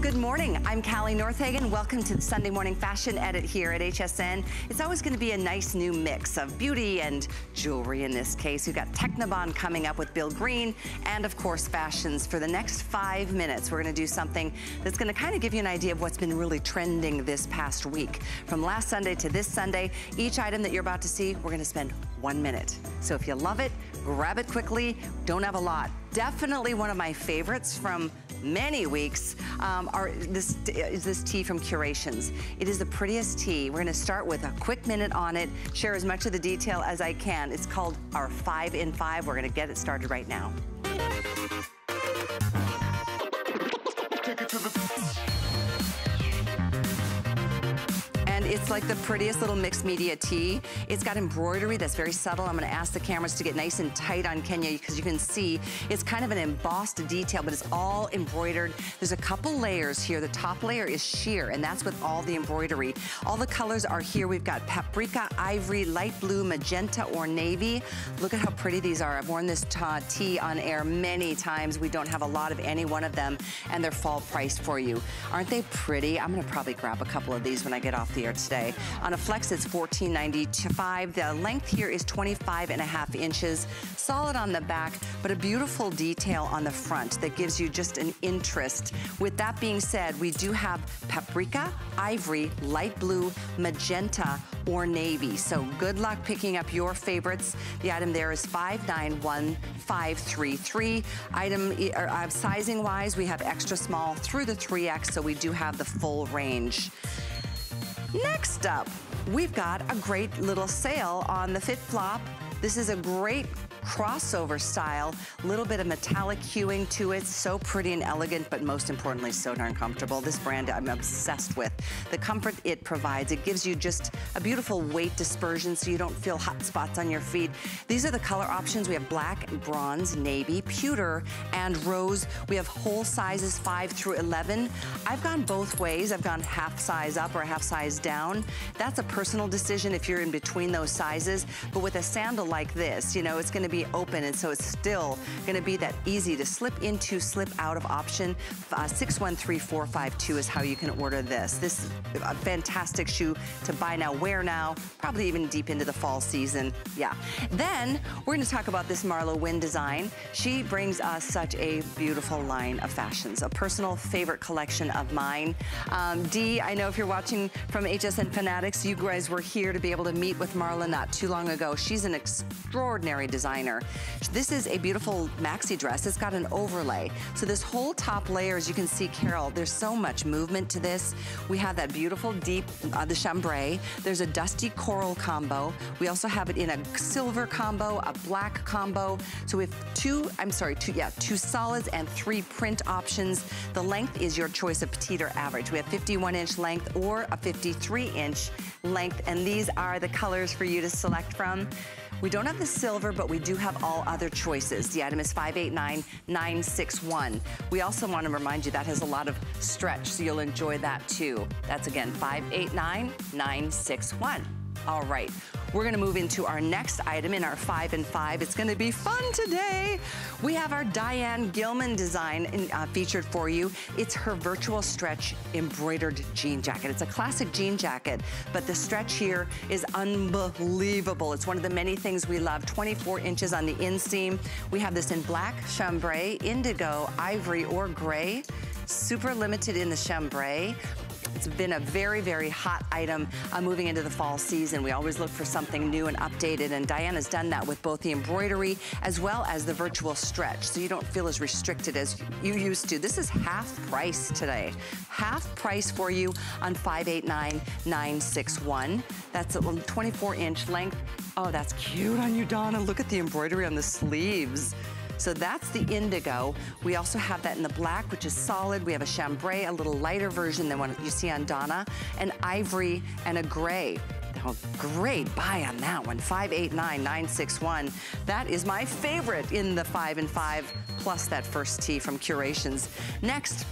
good morning. I'm Callie Northagen. Welcome to the Sunday Morning Fashion Edit here at HSN. It's always going to be a nice new mix of beauty and jewelry in this case. We've got Technibond coming up with Bill Green and, of course, fashions. For the next five minutes, we're going to do something that's going to kind of give you an idea of what's been really trending this past week. From last Sunday to this Sunday, each item that you're about to see, we're going to spend one minute. So if you love it, grab it quickly. Don't have a lot. Definitely one of my favorites from many weeks um, are this is this tea from Curations. It is the prettiest tea. We're gonna start with a quick minute on it, share as much of the detail as I can. It's called our five in five. We're gonna get it started right now. It's like the prettiest little mixed media tee. It's got embroidery that's very subtle. I'm gonna ask the cameras to get nice and tight on Kenya because you can see it's kind of an embossed detail, but it's all embroidered. There's a couple layers here. The top layer is sheer, and that's with all the embroidery. All the colors are here. We've got paprika, ivory, light blue, magenta, or navy. Look at how pretty these are. I've worn this tee on air many times. We don't have a lot of any one of them, and they're fall priced for you. Aren't they pretty? I'm gonna probably grab a couple of these when I get off the air today. On a flex, it's $14.95. The length here is 25 and a half inches. Solid on the back, but a beautiful detail on the front that gives you just an interest. With that being said, we do have paprika, ivory, light blue, magenta, or navy. So good luck picking up your favorites. The item there is 591533. Item uh, sizing wise, we have extra small through the 3X, so we do have the full range. Next up, we've got a great little sale on the Fit Flop. This is a great crossover style, little bit of metallic hueing to it, so pretty and elegant, but most importantly, so darn comfortable. This brand I'm obsessed with. The comfort it provides, it gives you just a beautiful weight dispersion so you don't feel hot spots on your feet. These are the color options. We have black, bronze, navy, pewter, and rose. We have whole sizes 5 through 11. I've gone both ways. I've gone half size up or half size down. That's a personal decision if you're in between those sizes. But with a sandal like this, you know, it's gonna be open and so it's still gonna be that easy to slip into, slip out of option. Uh, 613452 is how you can order this. This is a fantastic shoe to buy now, wear now, probably even deep into the fall season. Yeah. Then we're gonna talk about this Marla Wynne design. She brings us such a beautiful line of fashions, a personal favorite collection of mine. Um, Dee, I know if you're watching from HSN Fanatics, you guys were here to be able to meet with Marla not too long ago. She's an extraordinary designer This is a beautiful maxi dress. It's got an overlay. So this whole top layer, as you can see, Carol, there's so much movement to this. We have that beautiful deep, uh, the chambray. There's a dusty coral combo. We also have it in a silver combo, a black combo. So we have two, I'm sorry, two, yeah, two solids and three print options. The length is your choice of petite or average. We have 51 inch length or a 53 inch length, and these are the colors for you to select from. We don't have the silver, but we do have all other choices. The item is 589961. We also want to remind you that has a lot of stretch, so you'll enjoy that too. That's again 589961. All right, we're gonna move into our next item in our five and five. It's gonna be fun today. We have our Diane Gilman design in, uh, featured for you. It's her virtual stretch embroidered jean jacket. It's a classic jean jacket, but the stretch here is unbelievable. It's one of the many things we love. 24 inches on the inseam. We have this in black, chambray, indigo, ivory, or gray super limited in the chambray. It's been a very, very hot item uh, moving into the fall season. We always look for something new and updated, and Diana's done that with both the embroidery as well as the virtual stretch, so you don't feel as restricted as you used to. This is half price today. Half price for you on 589961. That's a 24 inch length. Oh, that's cute on you, Donna. Look at the embroidery on the sleeves. So that's the indigo. We also have that in the black, which is solid. We have a chambray, a little lighter version than what you see on Donna, an ivory, and a gray. Oh, great buy on that one, 589961. That is my favorite in the five and five, plus that first tee from Curations. Next,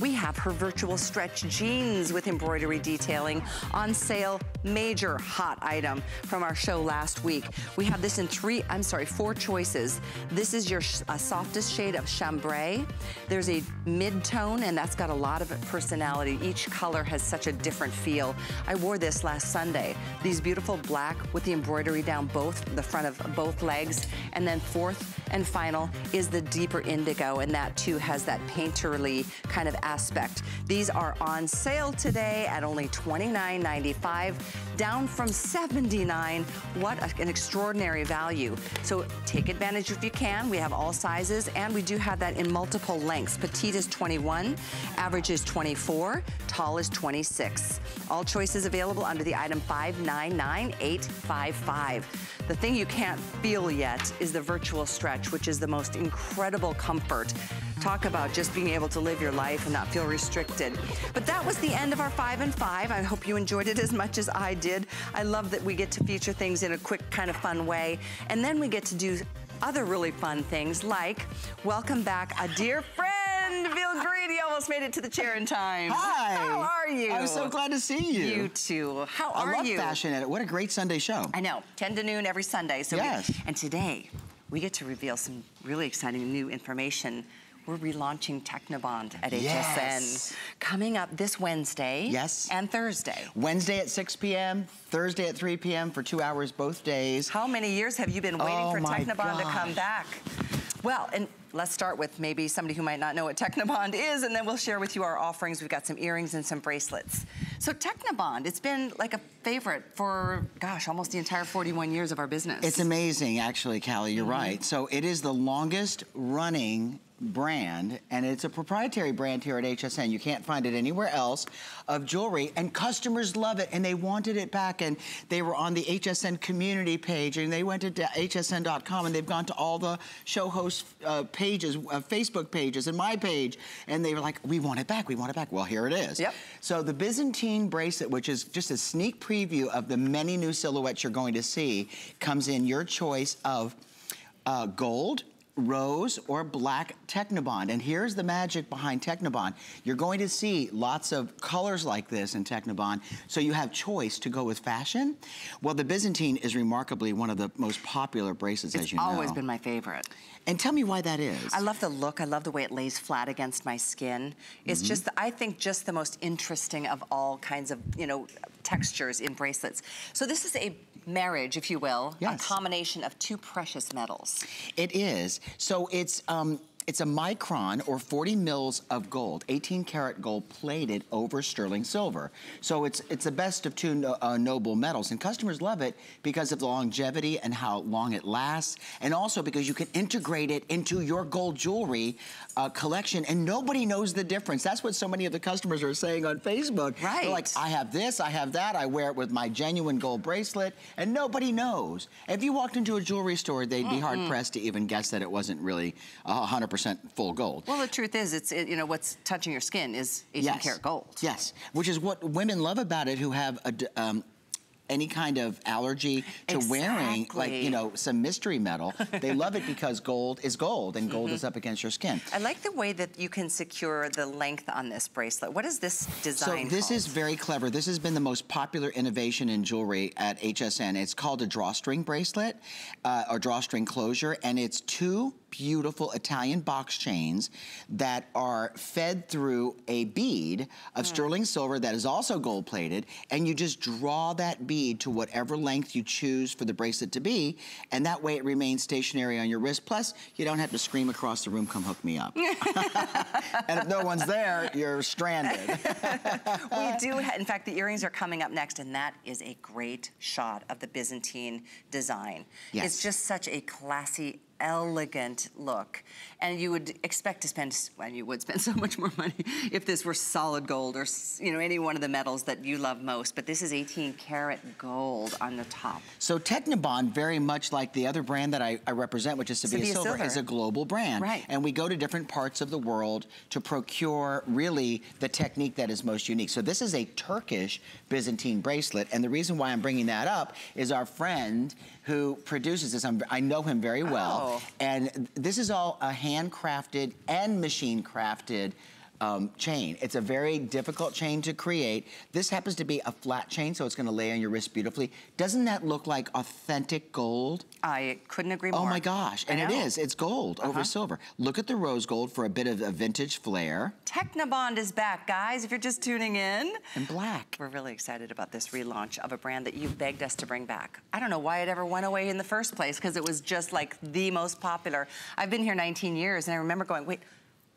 we have her virtual stretch jeans with embroidery detailing on sale, major hot item from our show last week. We have this in three, I'm sorry, four choices. This is your uh, softest shade of chambray. There's a mid-tone and that's got a lot of personality. Each color has such a different feel. I wore this last Sunday. These beautiful black with the embroidery down both the front of both legs. And then fourth and final is the deeper indigo and that too has that painterly kind of aspect. These are on sale today at only $29.95, down from 79. What an extraordinary value. So take advantage if you can. We have all sizes and we do have that in multiple lengths. Petite is 21, average is 24, tall is 26. All choices available under the item 599855. The thing you can't feel yet is the virtual stretch, which is the most incredible comfort. Talk about just being able to live your life and not feel restricted. But that was the end of our five and five. I hope you enjoyed it as much as I did. I love that we get to feature things in a quick kind of fun way. And then we get to do other really fun things like welcome back a dear friend, Bill Green. almost made it to the chair in time. Hi. How are you? I'm so glad to see you. You too. How I are you? I love? Fashion Edit. What a great Sunday show. I know, 10 to noon every Sunday. So Yes. we, and today, we get to reveal some really exciting new information. We're relaunching Technibond at HSN. Yes. Coming up this Wednesday. Yes. And Thursday. Wednesday at 6 p.m., Thursday at 3 p.m. for two hours both days. How many years have you been waiting Oh for Technibond to come back? Well, and let's start with maybe somebody who might not know what Technibond is, and then we'll share with you our offerings. We've got some earrings and some bracelets. So Technibond, it's been like a favorite for, gosh, almost the entire 41 years of our business. It's amazing, actually, Callie, you're mm-hmm. right. So it is the longest running brand, and it's a proprietary brand here at HSN. You can't find it anywhere else of jewelry, and customers love it, and they wanted it back, and they were on the HSN community page, and they went to hsn.com, and they've gone to all the show host uh, pages, uh, Facebook pages, and my page, and they were like, we want it back, we want it back. Well, here it is. Yep. So the Byzantine bracelet, which is just a sneak preview of the many new silhouettes you're going to see, comes in your choice of uh, gold, rose, or black Technibond. And here's the magic behind Technibond. You're going to see lots of colors like this in Technibond, so you have choice to go with fashion. Well, the Byzantine is remarkably one of the most popular bracelets, as you know. It's always been my favorite. And tell me why that is. I love the look. I love the way it lays flat against my skin. It's Mm-hmm. just, I think, just the most interesting of all kinds of, you know, textures in bracelets. So this is a marriage, if you will, Yes. a combination of two precious metals. It is. So it's um, it's a micron or 40 mils of gold, 18 karat gold plated over sterling silver. So it's it's the best of two no, uh, noble metals, and customers love it because of the longevity and how long it lasts, and also because you can integrate it into your gold jewelry uh, collection, and nobody knows the difference. That's what so many of the customers are saying on Facebook. They're Right. like, I have this, I have that, I wear it with my genuine gold bracelet, and nobody knows. If you walked into a jewelry store, they'd be hard pressed to even guess that it wasn't really uh, 100% full gold. Well, the truth is, it's, it, you know, what's touching your skin is 18 yes. karat gold. Yes, which is what women love about it who have a, um, any kind of allergy to wearing, like, you know, some mystery metal. they love it because gold is gold and gold is up against your skin. I like the way that you can secure the length on this bracelet. What is this design So this called? is very clever. This has been the most popular innovation in jewelry at HSN. It's called a drawstring bracelet uh, or drawstring closure, and it's two beautiful Italian box chains that are fed through a bead of hmm. sterling silver that is also gold plated, and you just draw that bead to whatever length you choose for the bracelet to be, and that way it remains stationary on your wrist. Plus, you don't have to scream across the room, come hook me up. and if no one's there, you're stranded. we do, in fact, the earrings are coming up next, and that is a great shot of the Byzantine design. Yes. It's just such a classy, elegant look. And you would expect to spend, well, you would spend so much more money if this were solid gold or, you know, any one of the metals that you love most. But this is 18 karat gold on the top. So Technibond, very much like the other brand that I, I represent, which is Sevilla, Sevilla Silver, Silver. is a global brand. Right. And we go to different parts of the world to procure really the technique that is most unique. So this is a Turkish Byzantine bracelet. And the reason why I'm bringing that up is our friend who produces this, I'm, I know him very well. Oh. And this is all a handcrafted and machine crafted um, chain. It's a very difficult chain to create. This happens to be a flat chain, so it's gonna lay on your wrist beautifully. Doesn't that look like authentic gold? I couldn't agree more. Oh my gosh, and it is, it's gold over Uh-huh. silver. Look at the rose gold for a bit of a vintage flair. Technibond is back, guys, if you're just tuning in. And black. We're really excited about this relaunch of a brand that you've begged us to bring back. I don't know why it ever went away in the first place, because it was just like the most popular. I've been here 19 years, and I remember going, wait,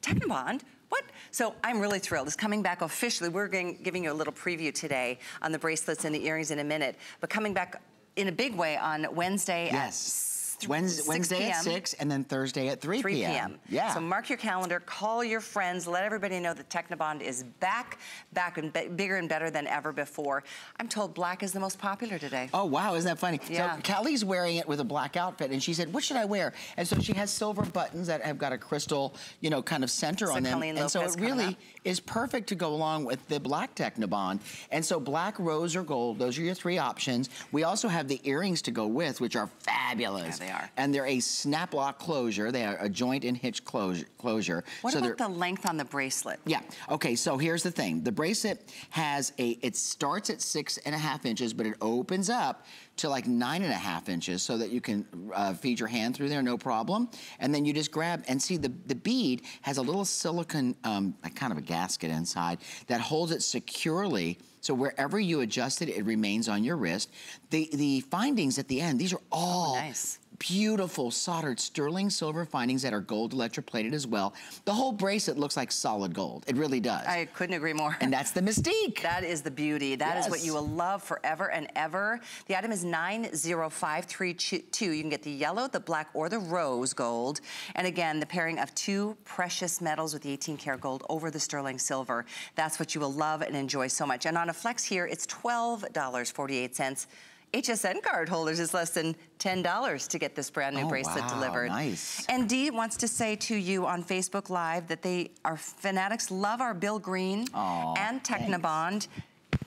Technibond? What? So I'm really thrilled. It's coming back officially. We're giving you a little preview today on the bracelets and the earrings in a minute, but coming back in a big way on Wednesday Yes. at Wednesday, 6 Wednesday at 6 and then Thursday at 3, 3 p.m. p.m. Yeah. So mark your calendar, call your friends, let everybody know that Technibond is back, back and bigger and better than ever before. I'm told black is the most popular today. Oh, wow, isn't that funny? Yeah. So Callie's wearing it with a black outfit, and she said, what should I wear? And so she has silver buttons that have got a crystal, you know, kind of center So on them. And so it really up. is perfect to go along with the black Technibond. And so black, rose, or gold, those are your three options. We also have the earrings to go with, which are fabulous. Yeah, they are. And they're a snap lock closure. They are a joint and hitch closure. closure. What so about the length on the bracelet? yeah. Okay. So here's the thing. The bracelet has a. It starts at six and a half inches, but it opens up to like nine and a half inches, so that you can uh, feed your hand through there, no problem. And then you just grab and see the the bead has a little silicone, um, like kind of a gasket inside that holds it securely. So wherever you adjust it, it remains on your wrist. The the findings at the end, these are all nice. Beautiful soldered sterling silver findings that are gold electroplated as well. The whole bracelet looks like solid gold. It really does. I couldn't agree more. and that's the mystique. That is the beauty. That is what you will love forever and ever. The item is 90532. You can get the yellow, the black, or the rose gold. And again, the pairing of two precious metals with the 18 karat gold over the sterling silver. That's what you will love and enjoy so much. And on a flex here, it's $12.48. HSN card holders is less than $10 to get this brand new Oh, bracelet wow, delivered. nice. And Dee wants to say to you on Facebook Live that they are fanatics, love our Bill Green and Technibond.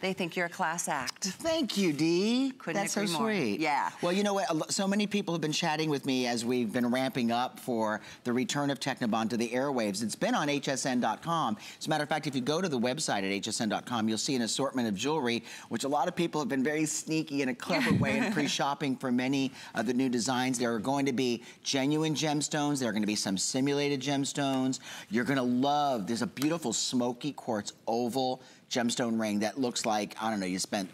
They think you're a class act. Thank you, Dee. Couldn't That's so more. sweet. Yeah. Well, you know what? So many people have been chatting with me as we've been ramping up for the return of Technibond to the airwaves. It's been on hsn.com. As a matter of fact, if you go to the website at hsn.com, you'll see an assortment of jewelry, which a lot of people have been very sneaky in a clever way in pre-shopping for many of the new designs. There are going to be genuine gemstones. There are going to be some simulated gemstones. You're going to love, there's a beautiful smoky quartz oval gemstone ring that looks like, I don't know, you spent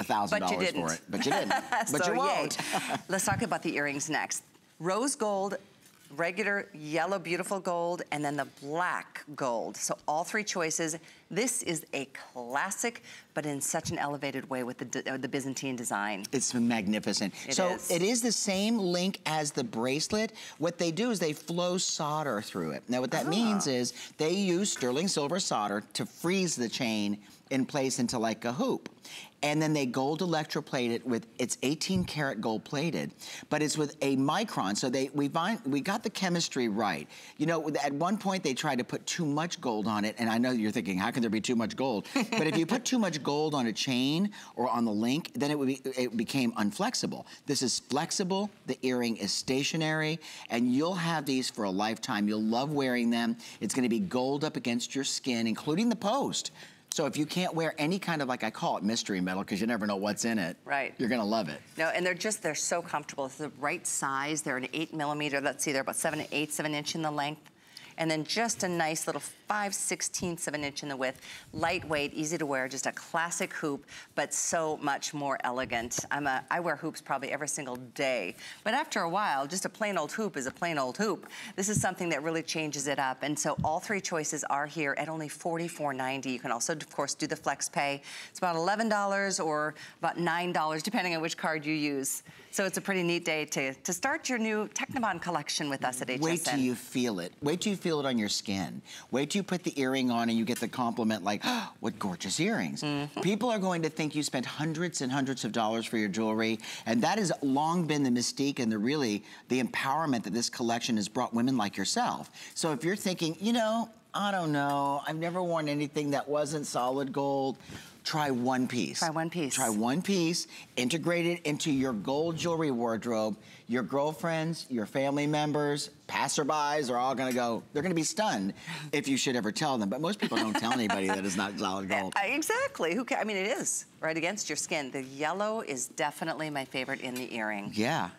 a $1,000 for it, but you didn't. but so you won't. Let's talk about the earrings next. Rose gold, regular yellow beautiful gold, and then the black gold. So all three choices. This is a classic, but in such an elevated way with the, uh, the Byzantine design. It's magnificent. It so is. it is the same link as the bracelet. What they do is they flow solder through it. Now what that means Ah. is they use sterling silver solder to freeze the chain in place into like a hoop. And then they gold electroplate it with it's 18 karat gold plated, but it's with a micron. So they we find we got the chemistry right. You know, at one point they tried to put too much gold on it, and I know you're thinking, how can there be too much gold? but if you put too much gold on a chain or on the link, then it would be it became unflexible. This is flexible. The earring is stationary, and you'll have these for a lifetime. You'll love wearing them. It's going to be gold up against your skin, including the post. So if you can't wear any kind of like I call it mystery metal because you never know what's in it, Right. You're gonna love it. No, and they're just, they're so comfortable. It's the right size. They're an eight millimeter. Let's see, they're about seven, eight, seven inch in the length. And then just a nice little five sixteenths of an inch in the width. Lightweight, easy to wear, just a classic hoop, but so much more elegant. I'm a, I wear hoops probably every single day. But after a while, just a plain old hoop is a plain old hoop. This is something that really changes it up. And so all three choices are here at only $44.90. You can also, of course, do the flex pay. It's about $11 or about $9, depending on which card you use. So it's a pretty neat day to, to start your new Technibond collection with us at HSN. Wait till you feel it. Wait till you feel it on your skin. Wait till you put the earring on and you get the compliment like, oh, what gorgeous earrings. Mm-hmm. People are going to think you spent hundreds and hundreds of dollars for your jewelry. And that has long been the mystique and the really, the empowerment that this collection has brought women like yourself. So if you're thinking, you know, I don't know, I've never worn anything that wasn't solid gold. try one piece. Try one piece. Try one piece, integrate it into your gold jewelry wardrobe. Your girlfriends, your family members, passerbys are all gonna go, they're gonna be stunned if you should ever tell them. But most people don't tell anybody that it's not solid gold. Uh, exactly. Who cares? I mean, it is right against your skin. The yellow is definitely my favorite in the earring. Yeah.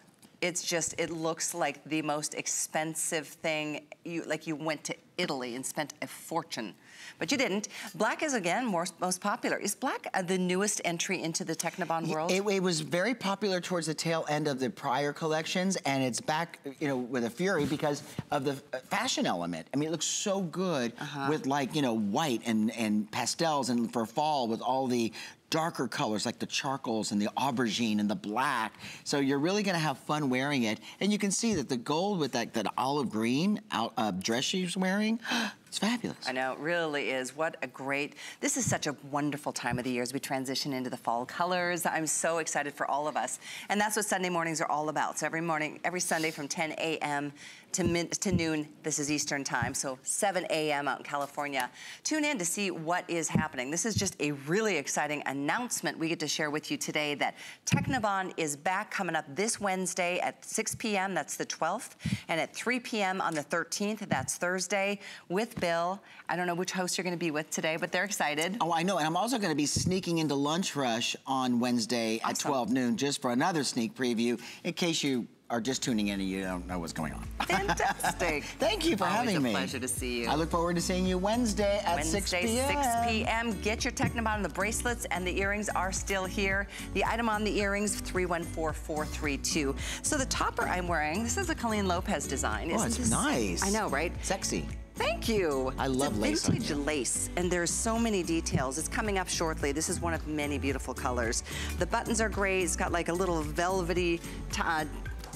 It's just, it looks like the most expensive thing. You Like you went to Italy and spent a fortune. But you didn't. Black is, again, more, most popular. Is black uh, the newest entry into the Technibond world? It, it, was very popular towards the tail end of the prior collections, and it's back, you know, with a fury because of the uh, fashion element. I mean, it looks so good uh -huh. with like, you know, white and, and pastels and for fall with all the darker colors like the charcoals and the aubergine and the black. So you're really gonna have fun wearing it. And you can see that the gold with that, that olive green out, uh, dress she's wearing, it's fabulous. I know, it really is. What a great, this is such a wonderful time of the year as we transition into the fall colors. I'm so excited for all of us. And that's what Sunday mornings are all about. So every morning, every Sunday from 10 a.m. To, to noon, this is Eastern time, so 7 a.m. out in California. Tune in to see what is happening. This is just a really exciting announcement we get to share with you today that Technibond is back coming up this Wednesday at 6 p.m., that's the 12th, and at 3 p.m. on the 13th, that's Thursday, with Bill. I don't know which host you're gonna be with today, but they're excited. Oh, I know, and I'm also gonna be sneaking into Lunch Rush on Wednesday awesome. at 12 noon just for another sneak preview in case you are just tuning in and you don't know what's going on. Fantastic. Thank you for Always having me. pleasure to see you. I look forward to seeing you Wednesday at Wednesday, 6 p.m. 6 p.m. Get your Technibond. The bracelets and the earrings are still here. The item on the earrings, 314432. So the topper I'm wearing, this is a Colleen Lopez design. Oh, Isn't it's nice. I know, right? Sexy. Thank you. I love it's lace. vintage lace, and there's so many details. It's coming up shortly. This is one of many beautiful colors. The buttons are gray. It's got like a little velvety uh,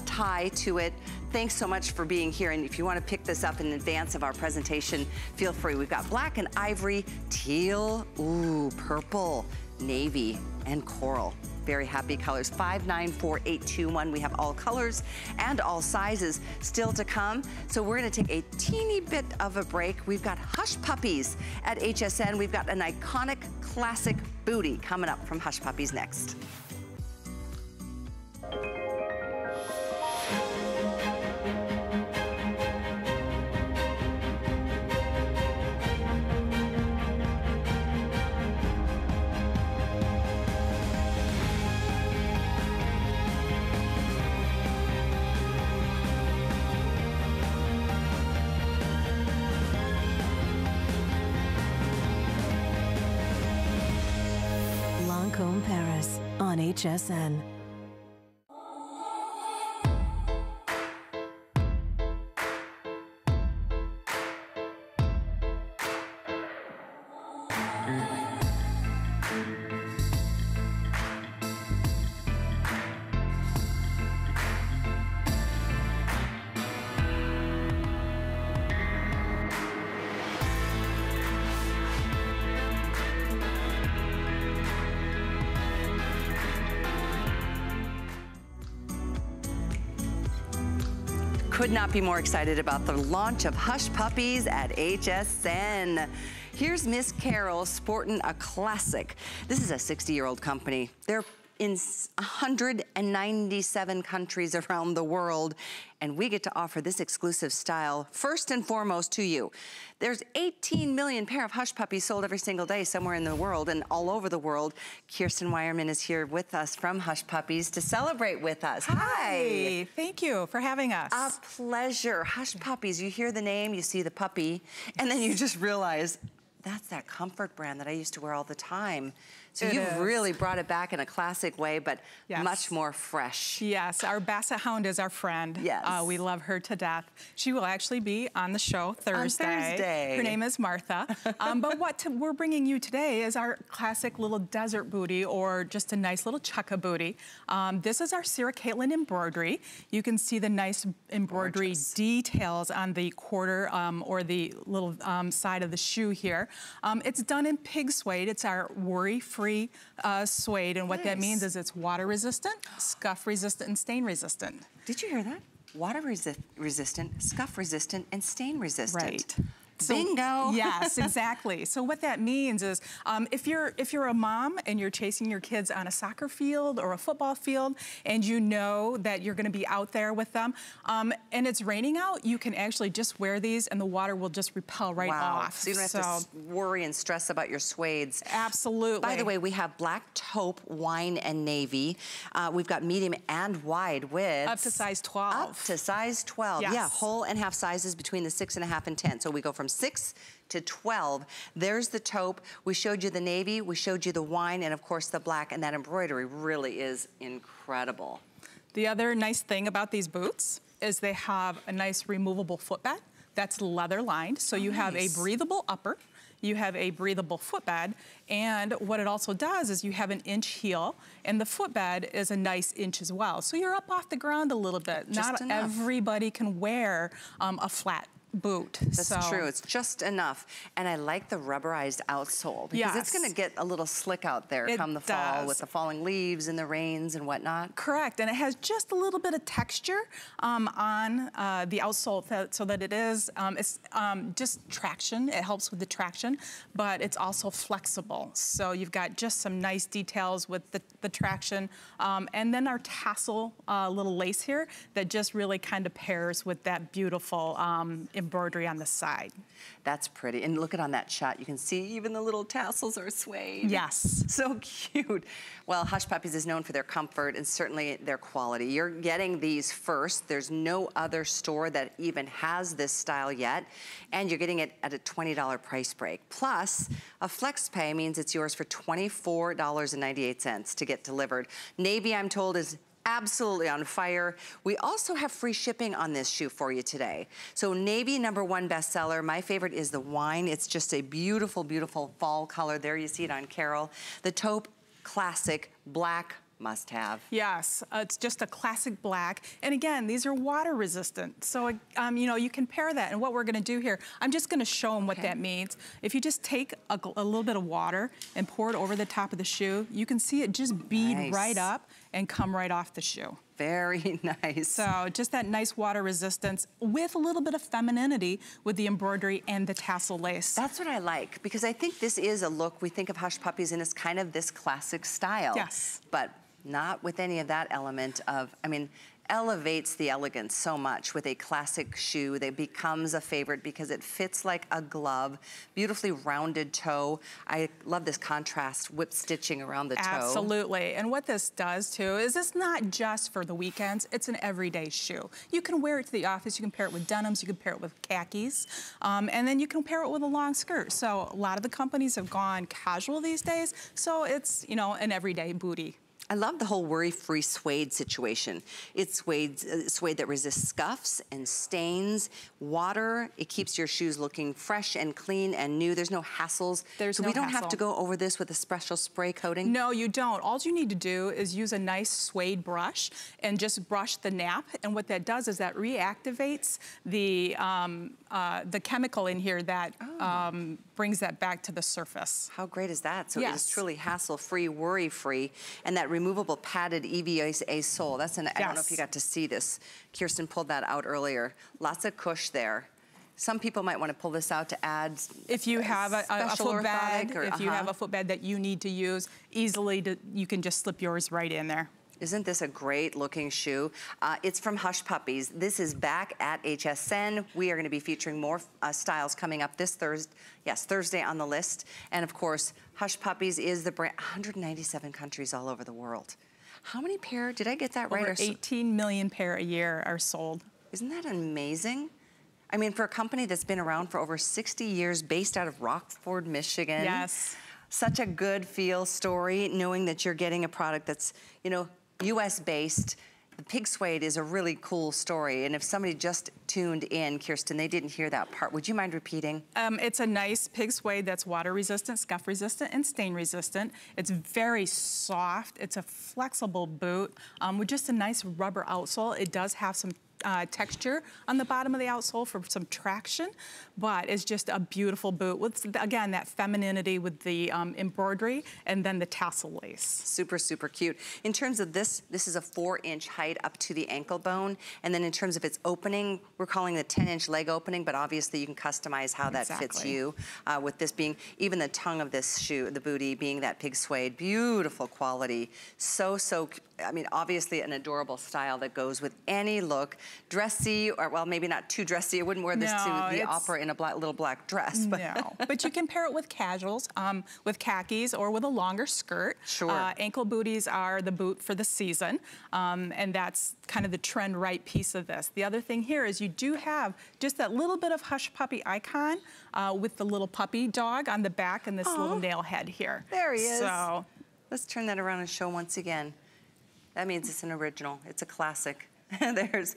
tie to it. Thanks so much for being here. And if you want to pick this up in advance of our presentation, feel free. We've got black and ivory, teal, ooh, purple, navy, and coral. Very happy colors, 594821. We have all colors and all sizes still to come. So we're gonna take a teeny bit of a break. We've got Hush Puppies at HSN. We've got an iconic classic booty coming up from Hush Puppies next. HSN. Not be more excited about the launch of Hush Puppies at HSN. Here's Miss Carol sporting a classic. This is a 60-year-old company. They're in 197 countries around the world, and we get to offer this exclusive style first and foremost to you. There's 18 million pair of Hush Puppies sold every single day somewhere in the world and all over the world. Kirsten Weyerman is here with us from Hush Puppies to celebrate with us. Hi. Hi. Thank you for having us. A pleasure. Hush Puppies, you hear the name, you see the puppy, and then you just realize that's that comfort brand that I used to wear all the time. So it you've is. really brought it back in a classic way, but yes. much more fresh. Yes, our Basset Hound is our friend. Yes. Uh, we love her to death. She will actually be on the show Thursday. On Thursday. Her name is Martha. um, but what to, we're bringing you today is our classic little desert booty or just a nice little chukka booty. Um, this is our Sarah Caitlin embroidery. You can see the nice embroidery Gorgeous. details on the quarter um, or the little um, side of the shoe here. Um, it's done in pig suede. It's our worry-free free uh, suede. And what nice. that means is it's water resistant, scuff resistant, and stain resistant. Did you hear that? Water resi resistant, scuff resistant, and stain resistant. Right. So, Bingo. yes, exactly. So what that means is um, if you're if you're a mom and you're chasing your kids on a soccer field or a football field and you know that you're going to be out there with them um, and it's raining out, you can actually just wear these and the water will just repel right wow. off. So you don't have to worry and stress about your suedes. Absolutely. By the way, we have black taupe, wine, and navy. Uh, we've got medium and wide widths. Up to size 12. Up to size 12. Yes. Yeah, whole and half sizes between the six and a half and 10. So we go from six to 12. There's the taupe. We showed you the navy, we showed you the wine, and of course the black, and that embroidery really is incredible. The other nice thing about these boots is they have a nice removable footbed that's leather lined. So oh, you nice. have a breathable upper, you have a breathable footbed, and what it also does is you have an inch heel, and the footbed is a nice inch as well. So you're up off the ground a little bit. Just Not enough. everybody can wear um, a flat boot. That's so. true. It's just enough. And I like the rubberized outsole because it's going to get a little slick out there It come the fall with the falling leaves and the rains and whatnot. Correct, and it has just a little bit of texture um, on uh, the outsole that, so that it is, um, it's um, just traction, it helps with the traction, but it's also flexible. So you've got just some nice details with the, the traction. Um, and then our tassel uh, little lace here that just really kind of pairs with that beautiful um, embroidery on the side. That's pretty. And look at on that shot, you can see even the little tassels are suede. Yes. So cute. Well, Hush Puppies is known for their comfort and certainly their quality. You're getting these first. There's no other store that even has this style yet. And you're getting it at a $20 price break. Plus, a flex pay means it's yours for $24.98 to get delivered. Navy, I'm told, is absolutely on fire. We also have free shipping on this shoe for you today. So navy number one bestseller. My favorite is the wine. It's just a beautiful, beautiful fall color. There you see it on Carol. The taupe classic black must have. Yes, uh, it's just a classic black. And again, these are water resistant. So, um, you know, you can pair that. And what we're gonna do here, I'm just gonna show them what Okay. that means. If you just take a, a little bit of water and pour it over the top of the shoe, you can see it just bead Nice. right up and come right off the shoe. Very nice. So just that nice water resistance with a little bit of femininity with the embroidery and the tassel lace. That's what I like because I think this is a look we think of Hush Puppies and it's kind of this classic style. Yes. But not with any of that element of, I mean, elevates the elegance so much with a classic shoe that becomes a favorite because it fits like a glove, beautifully rounded toe. I love this contrast whip stitching around the toe. Absolutely. And what this does too is it's not just for the weekends, it's an everyday shoe. You can wear it to the office, you can pair it with denims, you can pair it with khakis, um, and then you can pair it with a long skirt. So a lot of the companies have gone casual these days, so it's, you know, an everyday booty. I love the whole worry-free suede situation. It's suede, uh, suede that resists scuffs and stains, water. It keeps your shoes looking fresh and clean and new. There's no hassles. There's so no we don't have to go over this with a special spray coating. No, you don't. All you need to do is use a nice suede brush and just brush the nap. And what that does is that reactivates the, um, uh, the chemical in here that Oh. um, brings that back to the surface. How great is that? So it is truly hassle-free, worry-free, and that removable padded EVA sole. That's an, I don't know if you got to see this. Kirsten pulled that out earlier. Lots of cush there. Some people might want to pull this out to add If you have a, a, footbed, or- if you have uh-huh. a footbed that you need to use easily, to, you can just slip yours right in there. Isn't this a great looking shoe? Uh, it's from Hush Puppies. This is back at HSN. We are gonna be featuring more uh, styles coming up this Thursday, yes, Thursday on the list. And of course, Hush Puppies is the brand, 197 countries all over the world. How many pair, did I get that right? Over 18 million pair a year are sold. Isn't that amazing? I mean, for a company that's been around for over 60 years, based out of Rockford, Michigan. Yes. Such a good feel story, knowing that you're getting a product that's, you know, US based. The pig suede is a really cool story. And if somebody just tuned in, Kirsten, they didn't hear that part. Would you mind repeating? Um, it's a nice pig suede that's water resistant, scuff resistant, and stain resistant. It's very soft. It's a flexible boot um, with just a nice rubber outsole. It does have some uh, texture on the bottom of the outsole for some traction, but it's just a beautiful boot with, again, that femininity with the um, embroidery and then the tassel lace. Super, super cute. In terms of this, this is a four inch height up to the ankle bone. And then in terms of its opening, we're calling the 10 inch leg opening, but obviously you can customize how that exactly. fits you. Uh, with this being, even the tongue of this shoe, the booty being that pig suede, beautiful quality. So, so I mean, obviously an adorable style that goes with any look. Dressy, or well, maybe not too dressy. I wouldn't wear this no, to the opera in a black, little black dress. But. No, but you can pair it with casuals, um, with khakis or with a longer skirt. Sure. Uh, ankle booties are the boot for the season, um, and that's kind of the trend right piece of this. The other thing here is you do have just that little bit of Hush Puppy icon uh, with the little puppy dog on the back and this Aww. little nail head here. There he is. So let's turn that around and show once again. That means it's an original. It's a classic. There's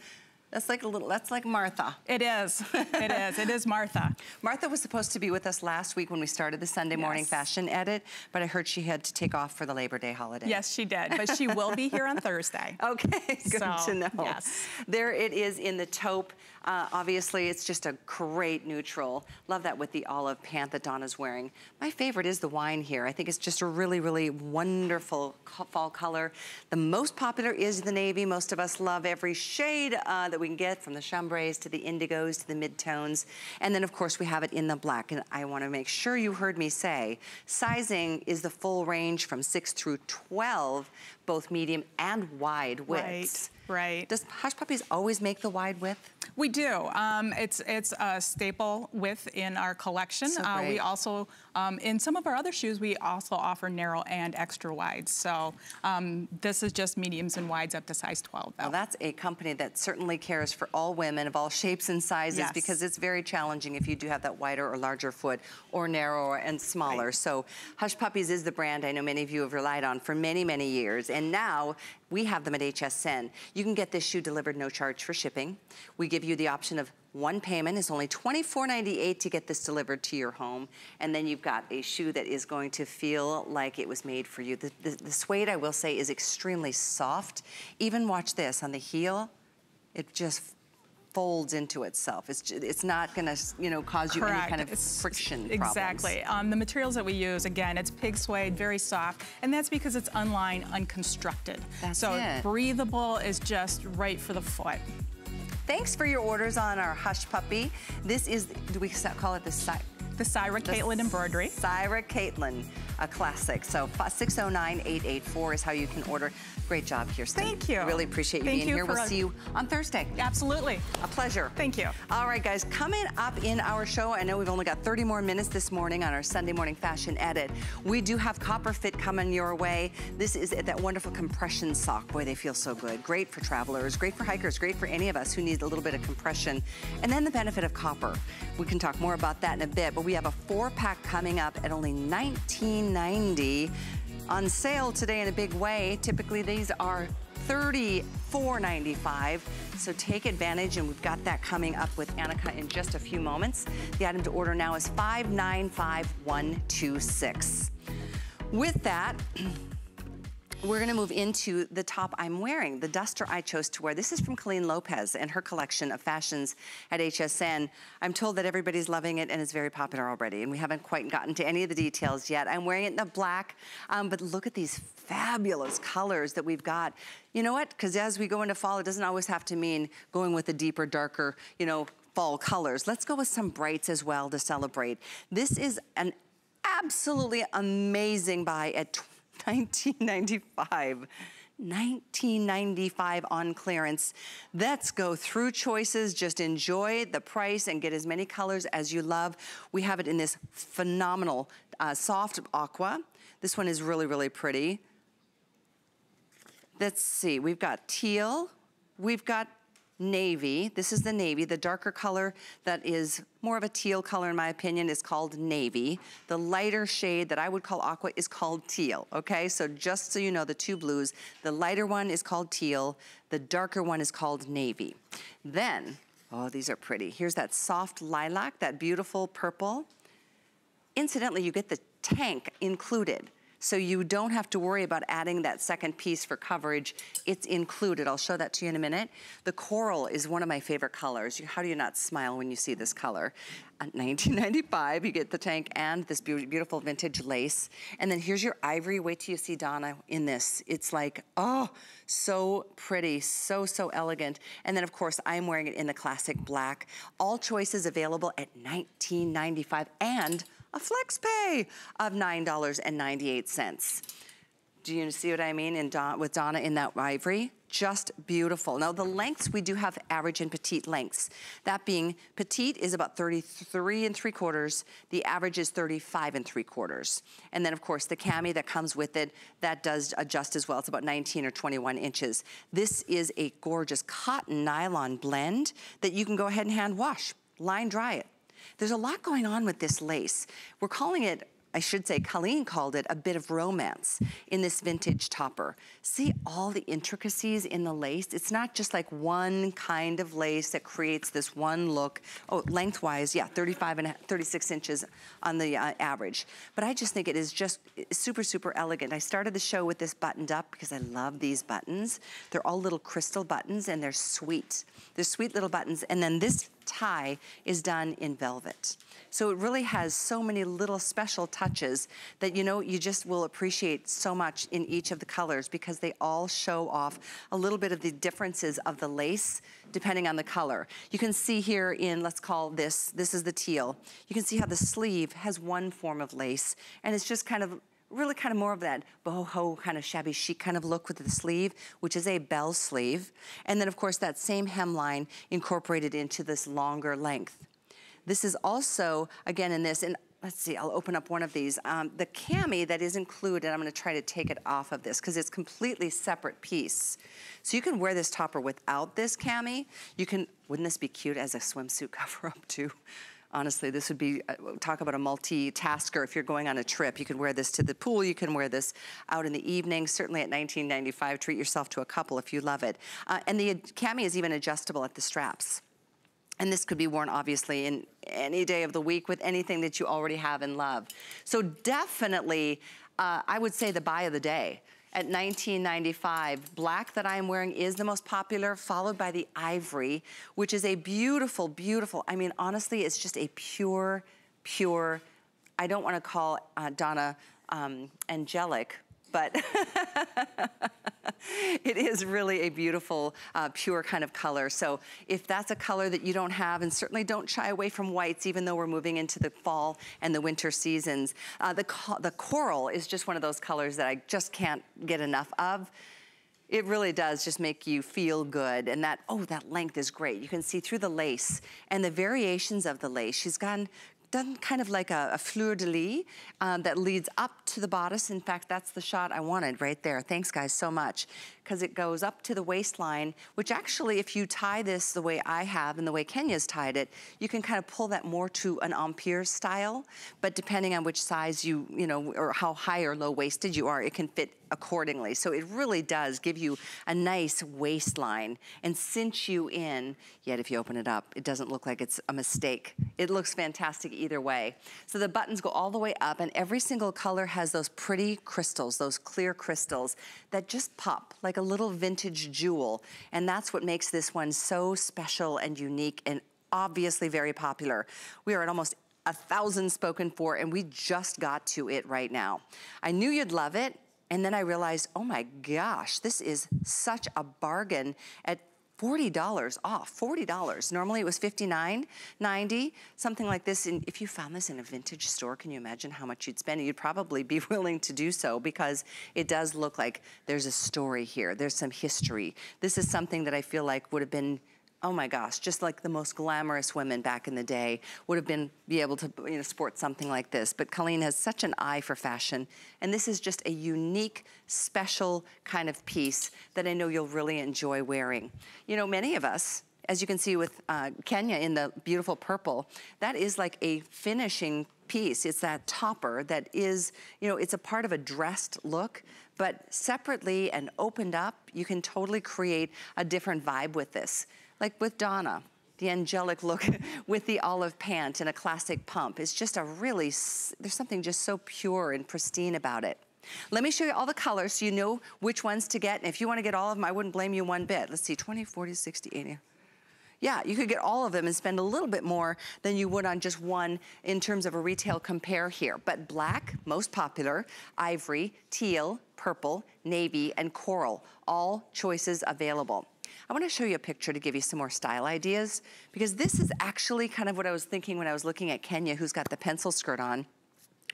that's like a little, that's like Martha. It is, it is, it is Martha. Martha was supposed to be with us last week when we started the Sunday yes. morning fashion edit, but I heard she had to take off for the Labor Day holiday. Yes, she did, but she will be here on Thursday. Okay, good so, to know. Yes. There it is in the taupe. Uh, obviously, it's just a great neutral. Love that with the olive pant that Donna's wearing. My favorite is the wine here. I think it's just a really, really wonderful fall color. The most popular is the navy. Most of us love every shade uh, that we can get from the chambrays to the indigos to the midtones. And then, of course, we have it in the black. And I want to make sure you heard me say sizing is the full range from 6 through 12, both medium and wide widths. Right. Right. Does Hush Puppies always make the wide width? We do. Um, it's it's a staple width in our collection. So uh, we also, um, in some of our other shoes, we also offer narrow and extra wides. So um, this is just mediums and wides up to size 12. Though. Well, that's a company that certainly cares for all women of all shapes and sizes yes. because it's very challenging if you do have that wider or larger foot or narrower and smaller. Right. So Hush Puppies is the brand I know many of you have relied on for many, many years. And now we have them at HSN. You can get this shoe delivered no charge for shipping. We give you the option of one payment is only $24.98 to get this delivered to your home. And then you've got a shoe that is going to feel like it was made for you. The, the, the suede, I will say, is extremely soft. Even watch this on the heel. It just folds into itself. It's it's not going to you know cause you Correct. any kind of it's, friction Exactly. Um, the materials that we use, again, it's pig suede, very soft, and that's because it's unlined, unconstructed. That's so it. breathable is just right for the foot. Thanks for your orders on our Hush Puppy. This is, do we call it the the Syra Caitlin embroidery. Syra Caitlin, a classic. So 609-884 is how you can order. Great job, Kirsten. Thank you. Really appreciate you Thank being you here. We'll see you on Thursday. Absolutely. A pleasure. Thank you. All right, guys, coming up in our show, I know we've only got 30 more minutes this morning on our Sunday morning fashion edit. We do have Copper Fit coming your way. This is that wonderful compression sock. Boy, they feel so good. Great for travelers, great for hikers, great for any of us who need a little bit of compression. And then the benefit of copper. We can talk more about that in a bit, but we have a four pack coming up at only $19.90 on sale today in a big way. Typically these are $34.95. So take advantage, and we've got that coming up with Annika in just a few moments. The item to order now is 595126. With that, we're gonna move into the top I'm wearing, the duster I chose to wear. This is from Colleen Lopez and her collection of fashions at HSN. I'm told that everybody's loving it and it's very popular already, and we haven't quite gotten to any of the details yet. I'm wearing it in the black, um, but look at these fabulous colors that we've got. You know what? Because as we go into fall, it doesn't always have to mean going with the deeper, darker, you know, fall colors. Let's go with some brights as well to celebrate. This is an absolutely amazing buy at 1995. 1995 on clearance. Let's go through choices. Just enjoy the price and get as many colors as you love. We have it in this phenomenal uh, soft aqua. This one is really, really pretty. Let's see, we've got teal, we've got navy. This is the navy. The darker color that is more of a teal color in my opinion is called navy. The lighter shade that I would call aqua is called teal, okay? So just so you know, the two blues, the lighter one is called teal, the darker one is called navy. Then, oh, these are pretty. Here's that soft lilac, that beautiful purple. Incidentally, you get the tank included. So you don't have to worry about adding that second piece for coverage. It's included. I'll show that to you in a minute. The coral is one of my favorite colors. How do you not smile when you see this color? Uh, at 1995, you get the tank and this beautiful vintage lace. And then here's your ivory. Wait till you see Donna in this. It's like, oh, so pretty, so, so elegant. And then of course, I'm wearing it in the classic black. All choices available at 19.95 and a flex pay of $9.98. Do you see what I mean in Don, with Donna in that ivory? Just beautiful. Now the lengths, we do have average and petite lengths. That being, petite is about 33 and 3 quarters. The average is 35 and 3 quarters. And then of course the cami that comes with it, that does adjust as well. It's about 19 or 21 inches. This is a gorgeous cotton nylon blend that you can go ahead and hand wash, line dry it. There's a lot going on with this lace. We're calling it I should say, Colleen called it a bit of romance in this vintage topper. See all the intricacies in the lace? It's not just like one kind of lace that creates this one look. Oh, lengthwise, yeah, 35 and 36 inches on the uh, average. But I just think it is just super, super elegant. I started the show with this buttoned up because I love these buttons. They're all little crystal buttons and they're sweet. They're sweet little buttons. And then this tie is done in velvet. So it really has so many little special touches that you know you just will appreciate so much in each of the colors because they all show off a little bit of the differences of the lace depending on the color. You can see here in, let's call this, this is the teal. You can see how the sleeve has one form of lace and it's just kind of really kind of more of that boho kind of shabby chic kind of look with the sleeve, which is a bell sleeve. And then of course that same hemline incorporated into this longer length. This is also, again in this, and let's see, I'll open up one of these. Um, the cami that is included, I'm gonna try to take it off of this because it's completely separate piece. So you can wear this topper without this cami. You can, wouldn't this be cute as a swimsuit cover up too? Honestly, this would be, uh, talk about a multitasker if you're going on a trip. You can wear this to the pool, you can wear this out in the evening. Certainly at 19.95, treat yourself to a couple if you love it. Uh, and the cami is even adjustable at the straps. And this could be worn obviously in any day of the week with anything that you already have and love. So definitely, uh, I would say the buy of the day at 19.95. Black that I am wearing is the most popular, followed by the ivory, which is a beautiful, beautiful, I mean, honestly, it's just a pure, pure, I don't wanna call uh, Donna um, angelic, but it is really a beautiful, uh, pure kind of color. So if that's a color that you don't have, and certainly don't shy away from whites, even though we're moving into the fall and the winter seasons. Uh, the, co the coral is just one of those colors that I just can't get enough of. It really does just make you feel good. And that, oh, that length is great. You can see through the lace and the variations of the lace. She's gone done kind of like a, a fleur-de-lis um, that leads up to the bodice. In fact, that's the shot I wanted right there. Thanks guys so much. Because it goes up to the waistline, which actually if you tie this the way I have and the way Kenya's tied it, you can kind of pull that more to an empire style. But depending on which size you, you know, or how high or low waisted you are, it can fit accordingly. So it really does give you a nice waistline and cinch you in, yet if you open it up, it doesn't look like it's a mistake. It looks fantastic either way. So the buttons go all the way up and every single color has those pretty crystals, those clear crystals that just pop like a little vintage jewel. And that's what makes this one so special and unique and obviously very popular. We are at almost a thousand spoken for and we just got to it right now. I knew you'd love it. And then I realized, oh my gosh, this is such a bargain at $40 off, $40. Normally it was $59, $90, something like this. And if you found this in a vintage store, can you imagine how much you'd spend? You'd probably be willing to do so because it does look like there's a story here. There's some history. This is something that I feel like would have been oh my gosh, just like the most glamorous women back in the day would have been be able to you know, sport something like this. But Colleen has such an eye for fashion. And this is just a unique, special kind of piece that I know you'll really enjoy wearing. You know, many of us, as you can see with uh, Kenya in the beautiful purple, that is like a finishing piece. It's that topper that is, you know, it's a part of a dressed look, but separately and opened up, you can totally create a different vibe with this. Like with Donna, the angelic look with the olive pant and a classic pump. It's just a really, there's something just so pure and pristine about it. Let me show you all the colors so you know which ones to get. And if you want to get all of them, I wouldn't blame you one bit. Let's see, 20, 40, 60, 80. Yeah, you could get all of them and spend a little bit more than you would on just one in terms of a retail compare here. But black, most popular, ivory, teal, purple, navy, and coral, all choices available. I wanna show you a picture to give you some more style ideas because this is actually kind of what I was thinking when I was looking at Kenya who's got the pencil skirt on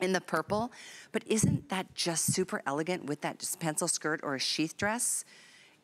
in the purple, but isn't that just super elegant with that pencil skirt or a sheath dress?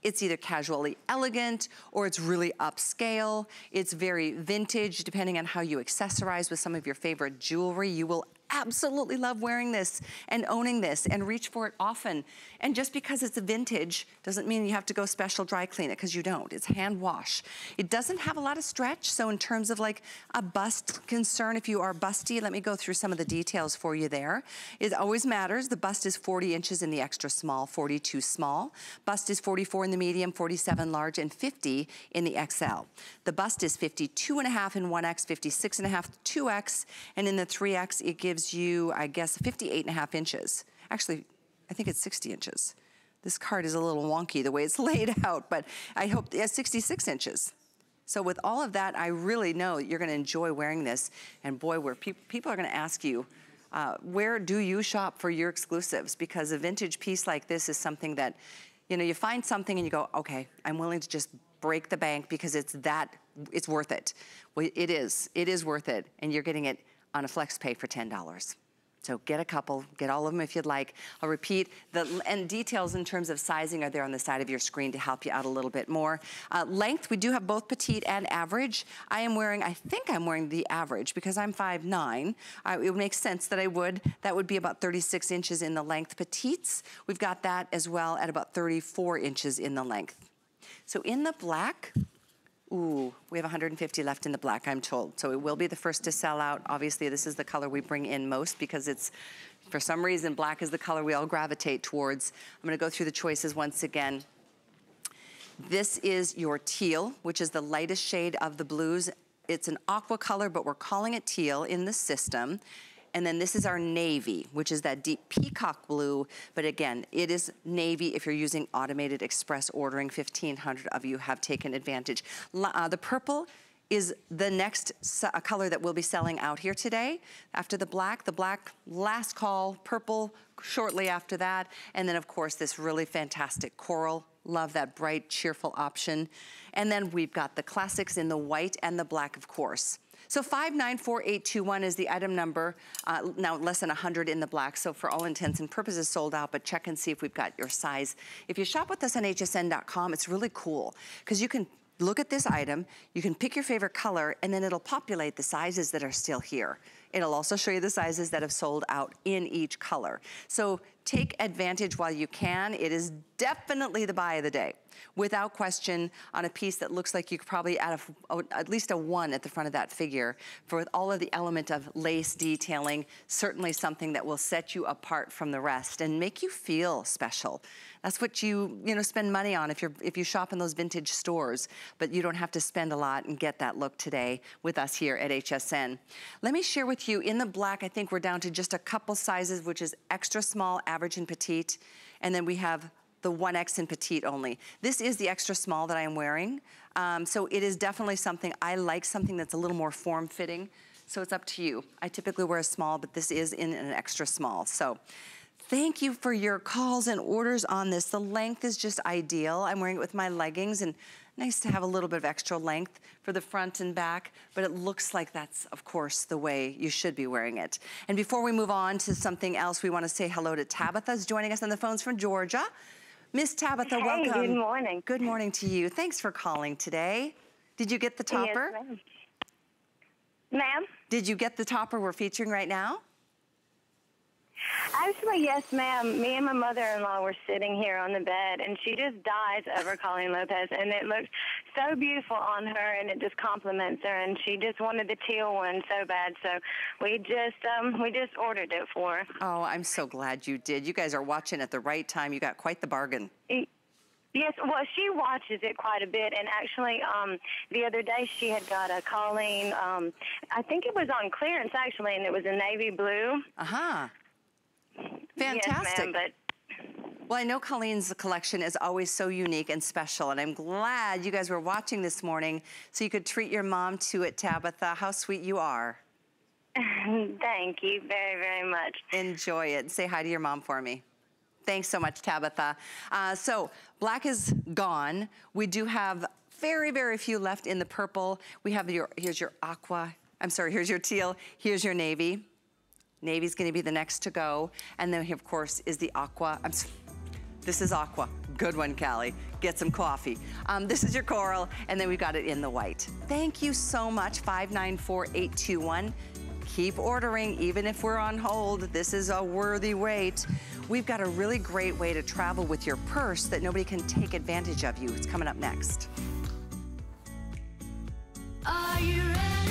It's either casually elegant or it's really upscale. It's very vintage, depending on how you accessorize with some of your favorite jewelry. You will absolutely love wearing this and owning this and reach for it often. And just because it's a vintage doesn't mean you have to go special dry clean it because you don't. It's hand wash. It doesn't have a lot of stretch. So in terms of like a bust concern, if you are busty, let me go through some of the details for you there. It always matters. The bust is 40 inches in the extra small, 42 small. Bust is 44 in the medium, 47 large, and 50 in the XL. The bust is 52 and a half in 1X, 56 and a half 2X, and in the 3X, it gives gives you, I guess, 58 and a half inches. Actually, I think it's 60 inches. This card is a little wonky the way it's laid out, but I hope, yeah, 66 inches. So with all of that, I really know you're gonna enjoy wearing this. And boy, where pe people are gonna ask you, uh, where do you shop for your exclusives? Because a vintage piece like this is something that, you know, you find something and you go, okay, I'm willing to just break the bank because it's that, it's worth it. Well, it is, it is worth it. And you're getting it on a flex pay for $10. So get a couple, get all of them if you'd like. I'll repeat, the and details in terms of sizing are there on the side of your screen to help you out a little bit more. Uh, length, we do have both petite and average. I am wearing, I think I'm wearing the average because I'm 5'9". Uh, it would make sense that I would. That would be about 36 inches in the length. Petites, we've got that as well at about 34 inches in the length. So in the black, Ooh, we have 150 left in the black, I'm told. So it will be the first to sell out. Obviously, this is the color we bring in most because it's, for some reason, black is the color we all gravitate towards. I'm gonna go through the choices once again. This is your teal, which is the lightest shade of the blues. It's an aqua color, but we're calling it teal in the system. And then this is our navy, which is that deep peacock blue. But again, it is navy if you're using automated express ordering. 1,500 of you have taken advantage. Uh, the purple is the next color that we'll be selling out here today. After the black, the black last call, purple shortly after that. And then of course this really fantastic coral. Love that bright, cheerful option. And then we've got the classics in the white and the black, of course. So 594821 is the item number. Uh, now less than 100 in the black. So for all intents and purposes sold out, but check and see if we've got your size. If you shop with us on hsn.com, it's really cool because you can look at this item, you can pick your favorite color, and then it'll populate the sizes that are still here. It'll also show you the sizes that have sold out in each color. So take advantage while you can. It is definitely the buy of the day without question on a piece that looks like you could probably add a, at least a one at the front of that figure for all of the element of lace detailing, certainly something that will set you apart from the rest and make you feel special. That's what you, you know, spend money on if, you're, if you shop in those vintage stores, but you don't have to spend a lot and get that look today with us here at HSN. Let me share with you, in the black, I think we're down to just a couple sizes, which is extra small, average, and petite. And then we have the 1X in petite only. This is the extra small that I am wearing. Um, so it is definitely something, I like something that's a little more form-fitting. So it's up to you. I typically wear a small, but this is in an extra small. So thank you for your calls and orders on this. The length is just ideal. I'm wearing it with my leggings and nice to have a little bit of extra length for the front and back, but it looks like that's, of course, the way you should be wearing it. And before we move on to something else, we want to say hello to Tabitha's joining us on the phones from Georgia. Miss Tabitha, hey, welcome. good morning. Good morning to you. Thanks for calling today. Did you get the topper? Yes, ma'am. Ma'am? Did you get the topper we're featuring right now? Actually, yes, ma'am. Me and my mother-in-law were sitting here on the bed, and she just dies over Colleen Lopez, and it looks so beautiful on her, and it just compliments her. And she just wanted the teal one so bad, so we just um, we just ordered it for her. Oh, I'm so glad you did. You guys are watching at the right time. You got quite the bargain. Yes, well, she watches it quite a bit, and actually, um, the other day she had got a Colleen. Um, I think it was on clearance actually, and it was a navy blue. Uh huh Fantastic. Yes, well, I know Colleen's collection is always so unique and special, and I'm glad you guys were watching this morning so you could treat your mom to it, Tabitha. How sweet you are. Thank you very, very much. Enjoy it. Say hi to your mom for me. Thanks so much, Tabitha. Uh, so black is gone. We do have very, very few left in the purple. We have your, here's your aqua. I'm sorry, here's your teal. Here's your navy. Navy's gonna be the next to go. And then, of course, is the aqua. I'm this is aqua. Good one, Callie. Get some coffee. Um, this is your coral, and then we've got it in the white. Thank you so much, 594821. Keep ordering, even if we're on hold. This is a worthy wait. We've got a really great way to travel with your purse that nobody can take advantage of you. It's coming up next. Are you ready?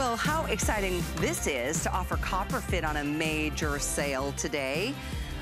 Well, how exciting this is to offer Copper Fit on a major sale today.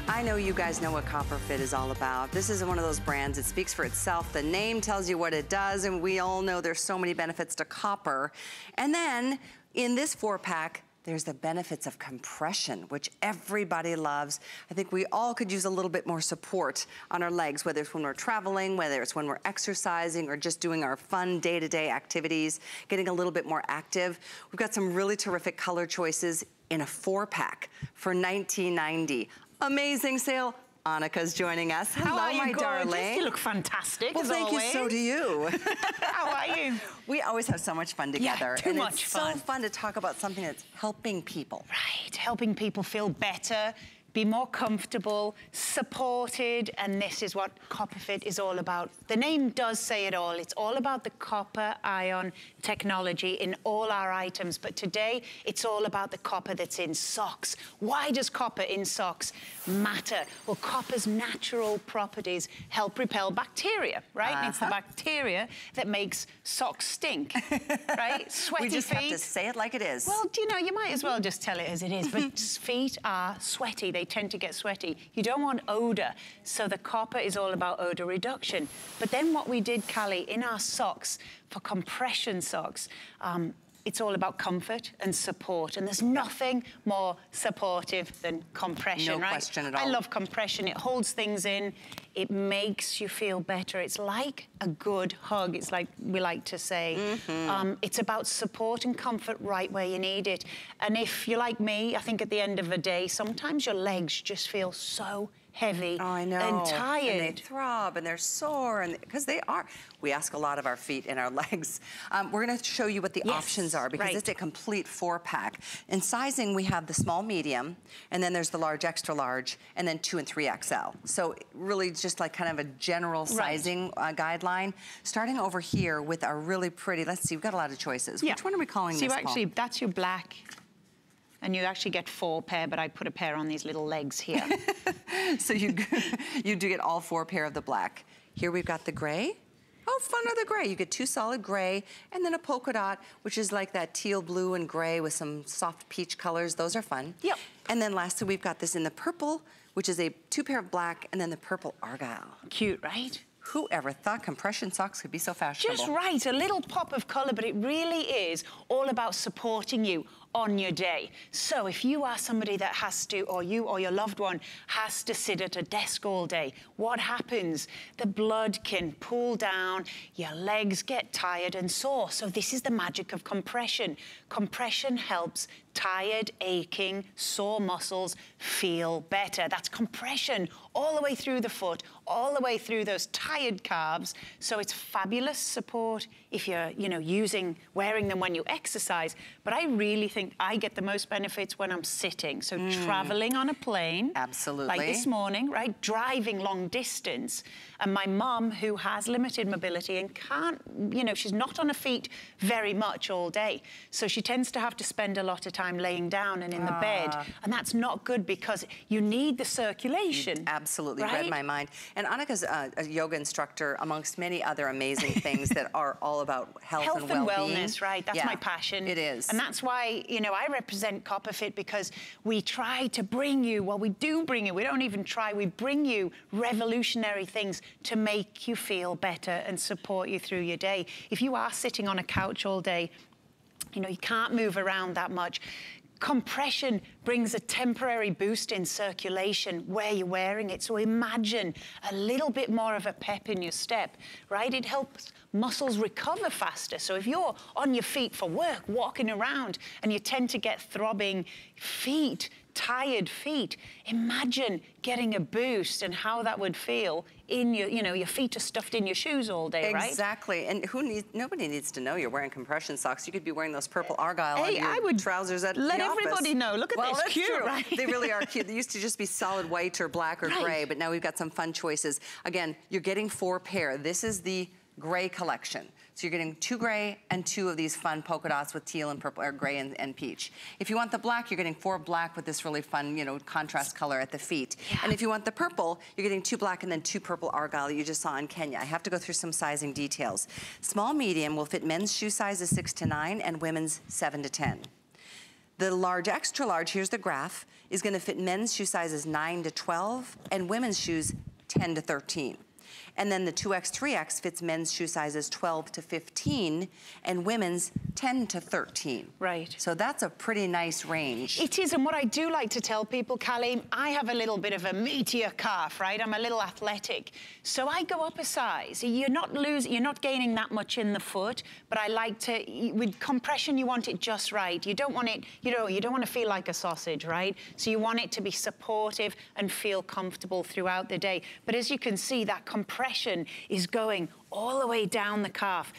I know you guys know what Copper Fit is all about. This is one of those brands, it speaks for itself. The name tells you what it does, and we all know there's so many benefits to copper. And then in this four pack, there's the benefits of compression, which everybody loves. I think we all could use a little bit more support on our legs, whether it's when we're traveling, whether it's when we're exercising or just doing our fun day-to-day -day activities, getting a little bit more active. We've got some really terrific color choices in a four pack for $19.90. Amazing sale, Annika's joining us. Hello, How are you, my gorgeous? darling. You look fantastic, Well, as thank always. you. So do you. How are you? We always have so much fun together. too and much it's fun. so fun to talk about something that's helping people. Right, helping people feel better, be more comfortable, supported, and this is what CopperFit is all about. The name does say it all. It's all about the copper ion technology in all our items, but today it's all about the copper that's in socks. Why does copper in socks matter? Well, copper's natural properties help repel bacteria, right? Uh-huh. It's the bacteria that makes socks stink, right? Sweaty feet. we just feet. have to say it like it is. Well, do you know, you might as well just tell it as it is, but feet are sweaty. They tend to get sweaty. You don't want odor, so the copper is all about odor reduction. But then what we did, Callie, in our socks, for compression socks, um, it's all about comfort and support, and there's nothing more supportive than compression, No right? question at all. I love compression. It holds things in. It makes you feel better. It's like a good hug. It's like we like to say. Mm-hmm. Um, it's about support and comfort right where you need it. And if you're like me, I think at the end of the day, sometimes your legs just feel so heavy Oh, I know. and tired. And they throb and they're sore, and because they are. We ask a lot of our feet and our legs. Um, we're going to show you what the Yes, options are because right. it's a complete four pack. In sizing, we have the small, medium, and then there's the large, extra large, and then two and three XL. So really, just like kind of a general Right. sizing uh, guideline. Starting over here with our really pretty. Let's see, we've got a lot of choices. Yeah. Which one are we calling so this? you Paul? actually, that's your black. And you actually get four pair, but I put a pair on these little legs here. So you, you do get all four pair of the black. Here we've got the gray. Oh, fun of the gray. You get two solid gray and then a polka dot, which is like that teal blue and gray with some soft peach colors. Those are fun. Yep. And then lastly, we've got this in the purple, which is a two pair of black and then the purple argyle. Cute, right? Whoever thought compression socks could be so fashionable? Just right, a little pop of color, but it really is all about supporting you on your day. So if you are somebody that has to, or you or your loved one has to sit at a desk all day, what happens? The blood can pool down, your legs get tired and sore. So this is the magic of compression. Compression helps tired, aching, sore muscles feel better. That's compression all the way through the foot, all the way through those tired calves. So it's fabulous support if you're, you know, using, wearing them when you exercise. But I really think I get the most benefits when I'm sitting. So mm. traveling on a plane. Absolutely. Like this morning, right? Driving long distance. And my mum, who has limited mobility and can't, you know, she's not on her feet very much all day. So she tends to have to spend a lot of time laying down and in the bed. Ah. And that's not good because you need the circulation. You absolutely right? read my mind. And Annika's uh, a yoga instructor amongst many other amazing things that are all about health, health and and wellness, right? That's yeah, my passion. It is. And that's why, you know, I represent CopperFit because we try to bring you, well, we do bring you, we don't even try, we bring you revolutionary things to make you feel better and support you through your day. If you are sitting on a couch all day, you know, you can't move around that much. Compression brings a temporary boost in circulation where you're wearing it. So imagine a little bit more of a pep in your step, right? It helps muscles recover faster. So if you're on your feet for work, walking around, and you tend to get throbbing feet, tired feet, imagine getting a boost and how that would feel in your, you know, your feet are stuffed in your shoes all day, right? Exactly. And who needs, nobody needs to know you're wearing compression socks. You could be wearing those purple Argyle hey, I would trousers at let everybody know. Look at well, this, cute, true. right? They really are cute. They used to just be solid white or black or right. gray, but now we've got some fun choices. Again, you're getting four pair. This is the gray collection. So you're getting two gray and two of these fun polka dots with teal and purple, or gray and, and peach. If you want the black, you're getting four black with this really fun, you know, contrast color at the feet. Yeah. And if you want the purple, you're getting two black and then two purple argyle that you just saw in Kenya. I have to go through some sizing details. Small, medium will fit men's shoe sizes six to nine and women's seven to 10. The large, extra large, here's the graph, is gonna fit men's shoe sizes 9 to 12 and women's shoes 10 to 13. And then the 2X, 3X fits men's shoe sizes 12 to 15 and women's 10 to 13. Right. So that's a pretty nice range. It is, and what I do like to tell people, Callie, I have a little bit of a meatier calf, right? I'm a little athletic. So I go up a size. You're not losing, you're not gaining that much in the foot, but I like to, with compression, you want it just right. You don't want it, you know, you don't want to feel like a sausage, right? So you want it to be supportive and feel comfortable throughout the day. But as you can see, that compression compression is going all the way down the calf,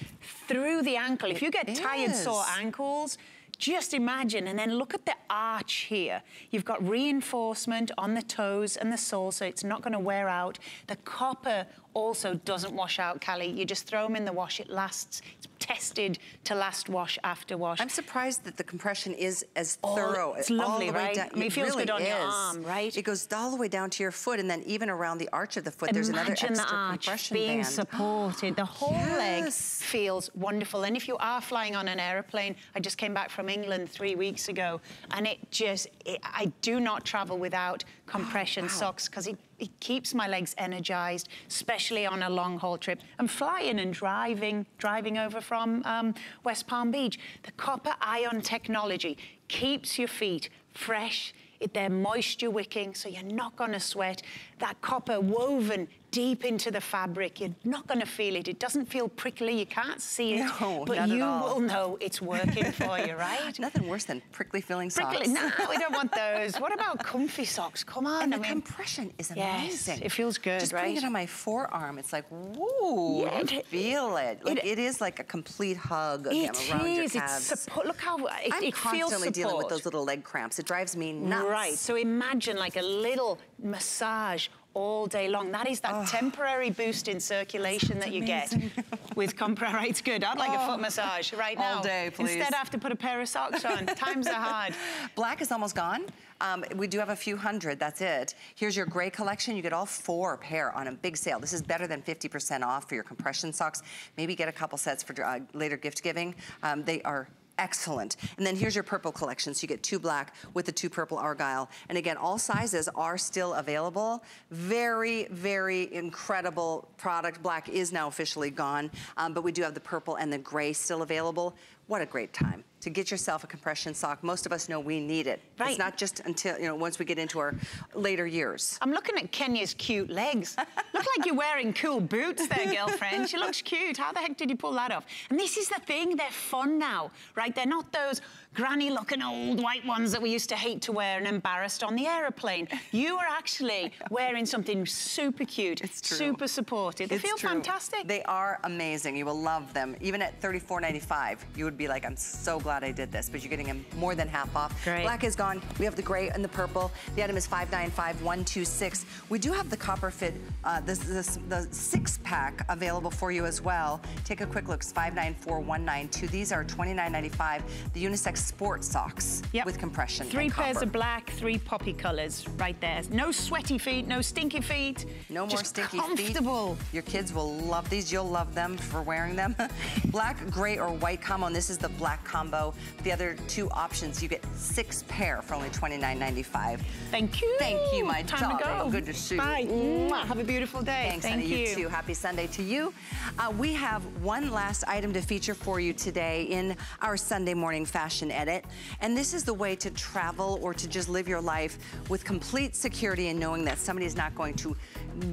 through the ankle. If you get tired, sore ankles, just imagine, and then look at the arch here. You've got reinforcement on the toes and the sole, so it's not gonna wear out. The copper also doesn't wash out, Callie. You just throw them in the wash, it lasts. It's tested to last wash after wash. I'm surprised that the compression is as all, thorough. It's lovely, right? I mean, it, feels really good on is. your arm, right? It goes all the way down to your foot, and then even around the arch of the foot, Imagine there's another extra the arch compression being band. supported. The whole yes. leg feels wonderful. And if you are flying on an aeroplane, I just came back from England three weeks ago, and it just, it, I do not travel without compression oh, wow. socks because it it keeps my legs energized, especially on a long haul trip. And flying and driving, driving over from um, West Palm Beach. The copper ion technology keeps your feet fresh, they're moisture wicking, so you're not gonna sweat. That copper woven deep into the fabric. You're not going to feel it. It doesn't feel prickly. You can't see it. No, but you will know it's working for you, right? Nothing worse than prickly feeling socks. Prickly, no, we don't want those. What about comfy socks? Come on. And I the mean, compression is amazing. Yes, it feels good, Just right? putting it on my forearm, it's like, woo, yeah, it, feel it. Like, it, it is like a complete hug again, it around is. your calves. It's support. Look how it, I'm it constantly dealing with those little leg cramps. It drives me nuts. Right. So imagine like a little massage all day long. That is that oh. temporary boost in circulation that you amazing. get with Compra. Right, it's good. I'd like oh. a foot massage right now. All day, please. Instead, I have to put a pair of socks on. Times are hard. Black is almost gone. Um, we do have a few hundred, that's it. Here's your gray collection. You get all four pair on a big sale. This is better than 50% off for your compression socks. Maybe get a couple sets for uh, later gift giving. Um, they are excellent. And then here's your purple collection. So you get two black with the two purple argyle. And again, all sizes are still available. Very, very incredible product. Black is now officially gone, um, but we do have the purple and the gray still available. What a great time to get yourself a compression sock. Most of us know we need it. Right. It's not just until, you know, once we get into our later years. I'm looking at Kenya's cute legs. Look like you're wearing cool boots there, girlfriend. She looks cute. How the heck did you pull that off? And this is the thing, they're fun now, right? They're not those granny looking old white ones that we used to hate to wear and embarrassed on the aeroplane. You are actually wearing something super cute, it's true. super supportive. They it's feel true. fantastic. They are amazing. You will love them. Even at $34.95, you would be like, I'm so glad I did this, but you're getting them more than half off. Great. Black is gone. We have the gray and the purple. The item is 595126. We do have the copper fit, uh, this, this, the six pack available for you as well. Take a quick look, it's 594192. These are $29.95. The unisex sports socks yep. with compression Three pairs of black, three poppy colors right there. No sweaty feet, no stinky feet. No more stinky comfortable. feet. Your kids will love these. You'll love them for wearing them. black, gray, or white combo, and this is the black combo. The other two options, you get six pair for only $29.95. Thank you. Thank you, my Time darling. to go. Good to see you. Bye. Have a beautiful day. Thanks, Thank honey. you. You too. Happy Sunday to you. Uh, we have one last item to feature for you today in our Sunday morning fashion edit. And this is the way to travel or to just live your life with complete security and knowing that somebody is not going to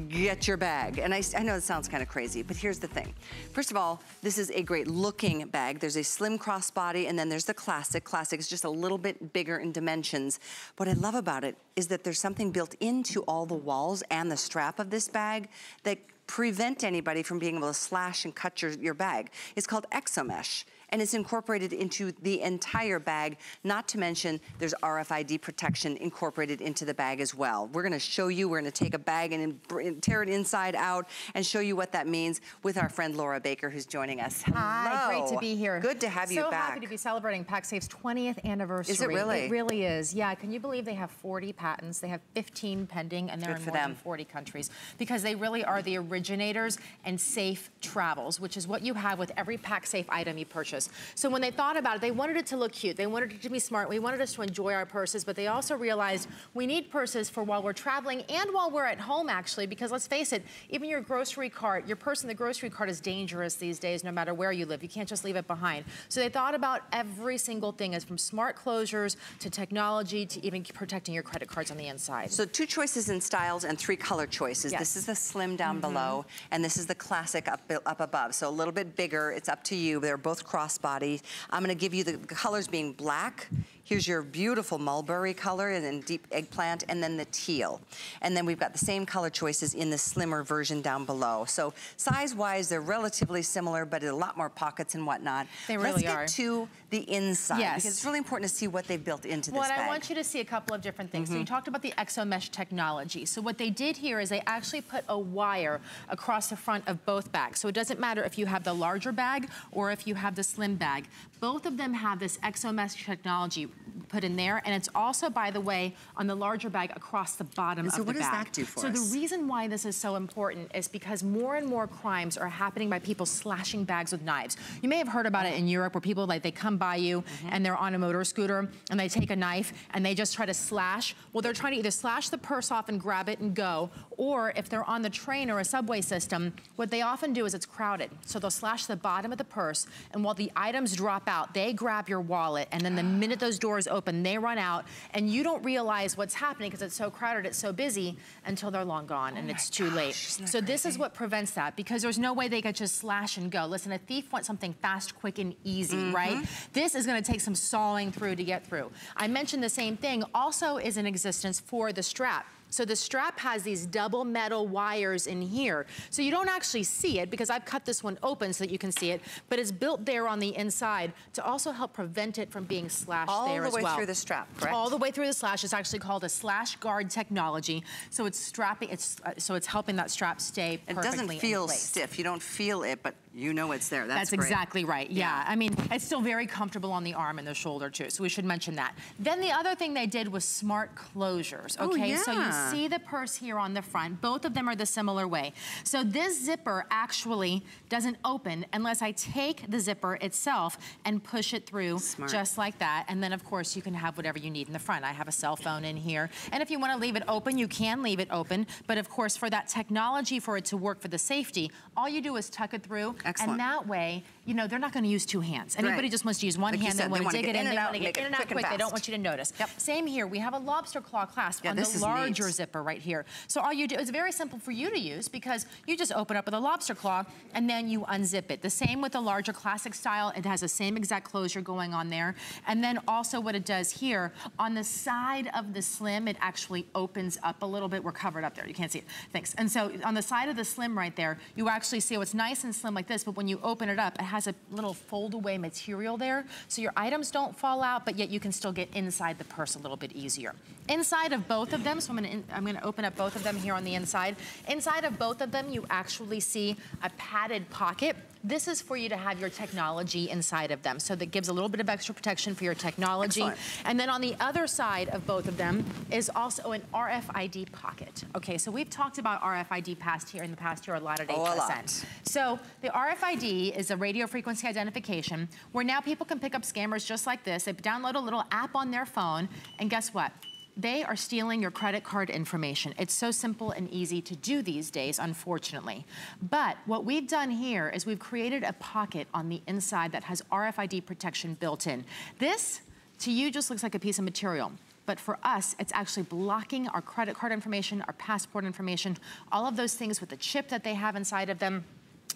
get your bag. And I, I know it sounds kind of crazy, but here's the thing. First of all, this is a great looking bag. There's a slim crossbody and then there's the classic. Classic is just a little bit bigger in dimensions. What I love about it is that there's something built into all the walls and the strap of this bag that prevent anybody from being able to slash and cut your, your bag. It's called Exomesh and it's incorporated into the entire bag, not to mention there's RFID protection incorporated into the bag as well. We're gonna show you, we're gonna take a bag and tear it inside out and show you what that means with our friend Laura Baker who's joining us. Hello. Hi, great to be here. Good to have so you back. So happy to be celebrating PacSafe's 20th anniversary. Is it really? It really is. Yeah, can you believe they have 40 patents? They have 15 pending and they're Good in more them. than 40 countries because they really are the originators and safe travels, which is what you have with every PacSafe item you purchase purchase. So when they thought about it, they wanted it to look cute. They wanted it to be smart. We wanted us to enjoy our purses, but they also realized we need purses for while we're traveling and while we're at home, actually, because let's face it, even your grocery cart, your purse in the grocery cart is dangerous these days, no matter where you live. You can't just leave it behind. So they thought about every single thing, as from smart closures to technology to even protecting your credit cards on the inside. So two choices in styles and three color choices. Yes. This is the slim down mm -hmm. below, and this is the classic up, up above. So a little bit bigger, it's up to you. They're both crossbody. I'm gonna give you the, the colors being black, Here's your beautiful mulberry color and then deep eggplant and then the teal. And then we've got the same color choices in the slimmer version down below. So size-wise, they're relatively similar, but a lot more pockets and whatnot. They really Let's are. get to the inside yes. because it's really important to see what they've built into well, this bag. Well, I want you to see a couple of different things. Mm -hmm. So you mm-hmm. talked about the ExoMesh technology. So what they did here is they actually put a wire across the front of both bags. So it doesn't matter if you have the larger bag or if you have the slim bag. Both of them have this ExoMesh technology put in there. And it's also, by the way, on the larger bag across the bottom so of the bag. So what does that do for so us? So the reason why this is so important is because more and more crimes are happening by people slashing bags with knives. You may have heard about it in Europe where people, like, they come by you mm -hmm. and they're on a motor scooter and they take a knife and they just try to slash. Well, they're trying to either slash the purse off and grab it and go, or if they're on the train or a subway system, what they often do is it's crowded. So they'll slash the bottom of the purse and while the items drop out, they grab your wallet and then the minute those doors open, they run out and you don't realize what's happening because it's so crowded, it's so busy until they're long gone oh and it's too gosh, late. So this is what prevents that because there's no way they could just slash and go. Listen, a thief wants something fast, quick, and easy, mm -hmm. right? This is gonna take some sawing through to get through. I mentioned the same thing also is in existence for the strap. So the strap has these double metal wires in here. So you don't actually see it because I've cut this one open so that you can see it, but it's built there on the inside to also help prevent it from being slashed All there the as well. All the way through the strap, correct? All the way through the slash. It's actually called a slash guard technology. So it's strapping, it's uh, so it's helping that strap stay perfectly It doesn't feel stiff. You don't feel it, but you know it's there. That's, That's exactly right. Yeah. yeah. I mean, it's still very comfortable on the arm and the shoulder too. So we should mention that. Then the other thing they did was smart closures. Oh, okay. Oh, yeah. So you. See the purse here on the front. Both of them are the similar way. So this zipper actually doesn't open unless I take the zipper itself and push it through Smart. just like that. And then of course you can have whatever you need in the front. I have a cell phone in here. And if you wanna leave it open, you can leave it open. But of course for that technology for it to work for the safety, all you do is tuck it through. Excellent. And that way, you know, they're not gonna use two hands. Anybody right. just wants to use one like hand, said, they wanna dig it in, they wanna get in and out quick. They don't want you to notice. Yep. Same here, we have a lobster claw clasp yeah, on the larger neat. Zipper right here. So all you do, it's very simple for you to use because you just open up with a lobster claw and then you unzip it. The same with the larger classic style, it has the same exact closure going on there. And then also what it does here, on the side of the slim, it actually opens up a little bit. We're covered up there, you can't see it, thanks. And so on the side of the slim right there, you actually see what's nice and slim like this, but when you open it up, it has a little fold away material there. So your items don't fall out, but yet you can still get inside the purse a little bit easier. Inside of both of them, so I'm gonna, in, I'm gonna open up both of them here on the inside. Inside of both of them, you actually see a padded pocket. This is for you to have your technology inside of them. So that gives a little bit of extra protection for your technology. Excellent. And then on the other side of both of them is also an RFID pocket. Okay, so we've talked about RFID past here in the past year a lot at oh, HSN. Lot. So the RFID is a radio frequency identification where now people can pick up scammers just like this. They download a little app on their phone and guess what? They are stealing your credit card information. It's so simple and easy to do these days, unfortunately. But what we've done here is we've created a pocket on the inside that has RFID protection built in. This, to you, just looks like a piece of material. But for us, it's actually blocking our credit card information, our passport information, all of those things with the chip that they have inside of them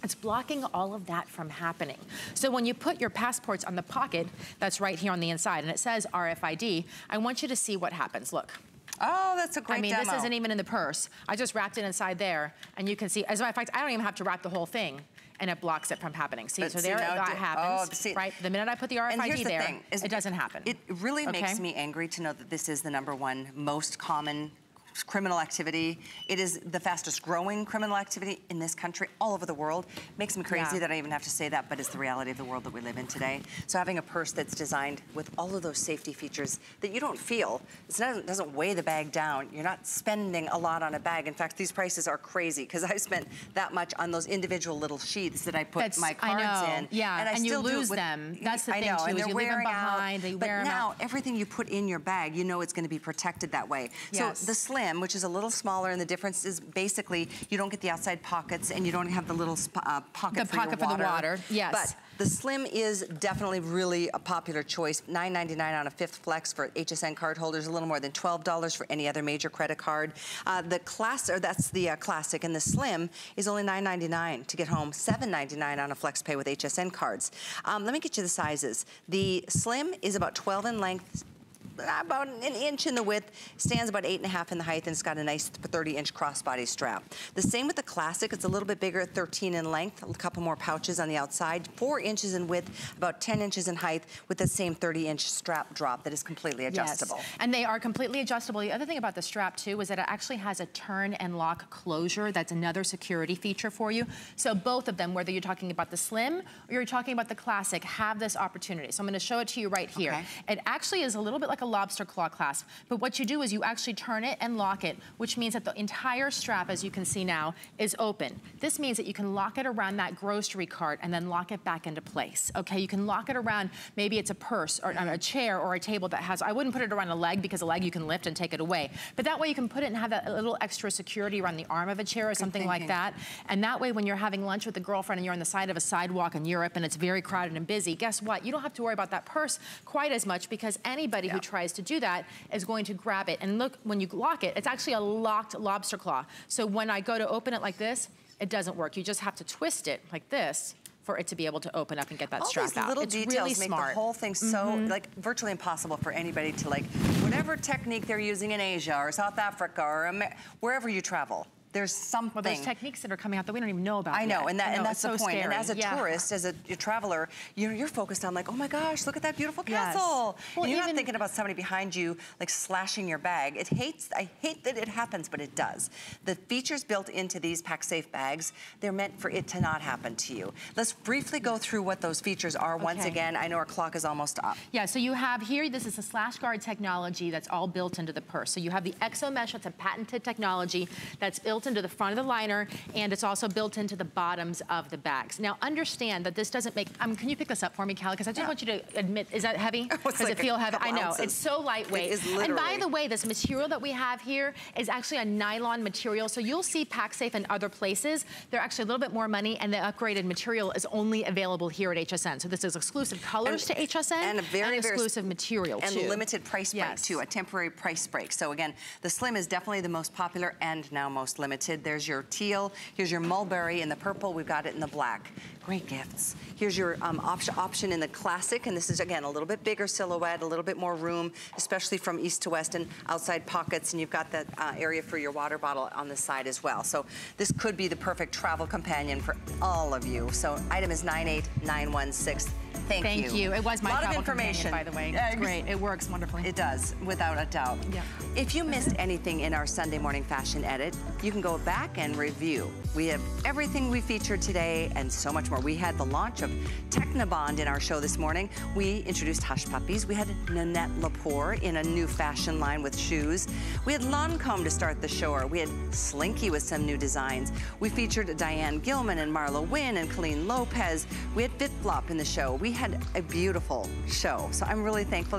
it's blocking all of that from happening. So when you put your passports on the pocket, that's right here on the inside, and it says RFID, I want you to see what happens. Look. Oh, that's a great I mean, demo. this isn't even in the purse. I just wrapped it inside there, and you can see, as a matter of fact, I don't even have to wrap the whole thing and it blocks it from happening. See, but so see, there that happens, oh, see, right? The minute I put the RFID the there, thing, it doesn't happen. It really okay? makes me angry to know that this is the number one most common criminal activity. It is the fastest growing criminal activity in this country, all over the world. Makes me crazy yeah. that I even have to say that, but it's the reality of the world that we live in today. So having a purse that's designed with all of those safety features that you don't feel, it doesn't, doesn't weigh the bag down. You're not spending a lot on a bag. In fact, these prices are crazy because I spent that much on those individual little sheaths that I put that's, my cards in. Yeah, and, I and you lose with, them. That's the I thing know, too, and they're you wearing leave them behind, out, they but wear now, everything you put in your bag, you know it's gonna be protected that way. Yes. So the Slim, which is a little smaller, and the difference is basically you don't get the outside pockets and you don't have the little uh, pocket the for pocket your water. for the water. Yes. But the Slim is definitely really a popular choice. $9.99 on a fifth flex for HSN card holders, a little more than $12 for any other major credit card. Uh, the class, or that's the uh, classic, and the Slim is only $9.99 to get home, $7.99 on a flex pay with HSN cards. Um, let me get you the sizes. The Slim is about 12 in length, about an inch in the width, stands about eight and a half in the height, and it's got a nice 30 inch crossbody strap. The same with the Classic, it's a little bit bigger, 13 in length, a couple more pouches on the outside, four inches in width, about 10 inches in height, with the same 30 inch strap drop that is completely adjustable. Yes. And they are completely adjustable. The other thing about the strap too is that it actually has a turn and lock closure. That's another security feature for you. So both of them, whether you're talking about the Slim or you're talking about the Classic, have this opportunity. So I'm gonna show it to you right here. Okay. It actually is a little bit like a lobster claw clasp. But what you do is you actually turn it and lock it, which means that the entire strap, as you can see now, is open. This means that you can lock it around that grocery cart and then lock it back into place, okay? You can lock it around, maybe it's a purse or um, a chair or a table that has, I wouldn't put it around a leg because a leg you can lift and take it away. But that way you can put it and have that little extra security around the arm of a chair or something like that. And that way when you're having lunch with a girlfriend and you're on the side of a sidewalk in Europe and it's very crowded and busy, guess what? You don't have to worry about that purse quite as much because anybody who tries to do that is going to grab it. And look, when you lock it, it's actually a locked lobster claw. So when I go to open it like this, it doesn't work. You just have to twist it like this for it to be able to open up and get that All strap out. little it's details really make smart. the whole thing so, mm -hmm. like, virtually impossible for anybody to, like, whatever technique they're using in Asia or South Africa or Amer wherever you travel, There's something. Well, there's techniques that are coming out that we don't even know about I know, yet. and, that, know, and that's the so point. Scary. And as a yeah. tourist, as a, a traveler, you're, you're focused on like, oh my gosh, look at that beautiful Yes. castle. Well, and you're not thinking about somebody behind you like slashing your bag. It hates, I hate that it happens, but it does. The features built into these PacSafe bags, they're meant for it to not happen to you. Let's briefly go through what those features are once Okay. again. I know our clock is almost up. Yeah, so you have here, this is a slash guard technology that's all built into the purse. So you have the Exo Mesh, that's a patented technology that's built into the front of the liner, and it's also built into the bottoms of the bags. Now understand that this doesn't make, um, can you pick this up for me, Callie? Because I just want you to admit, is that heavy? Does like it feel heavy? I know, ounces. it's so lightweight. It is And by the way, this material that we have here is actually a nylon material. So you'll see PacSafe in other places. They're actually a little bit more money, and the upgraded material is only available here at HSN. So this is exclusive colors to HSN and a very, very exclusive material and too. limited price break Yes. too, a temporary price break. So again, the slim is definitely the most popular and now most limited. There's your teal, here's your mulberry in the purple, we've got it in the black. Great gifts. Here's your um, option, option in the classic, and this is again a little bit bigger silhouette, a little bit more room, especially from east to west and outside pockets, and you've got that uh, area for your water bottle on the side as well. So this could be the perfect travel companion for all of you. So item is 98916. Thank, you. Thank you. you. It was my lot of information, by the way. It's great. It works wonderfully. It does, without a doubt. Yeah. If you missed anything in our Sunday morning fashion edit, you can go back and review. We have everything we featured today and so much more. We had the launch of Technibond in our show this morning. We introduced Hush Puppies. We had Nanette Lepore in a new fashion line with shoes. We had Lancome to start the show. We had Slinky with some new designs. We featured Diane Gilman and Marla Wynn and Colleen Lopez. We had FitFlop in the show. We had a beautiful show. So I'm really thankful that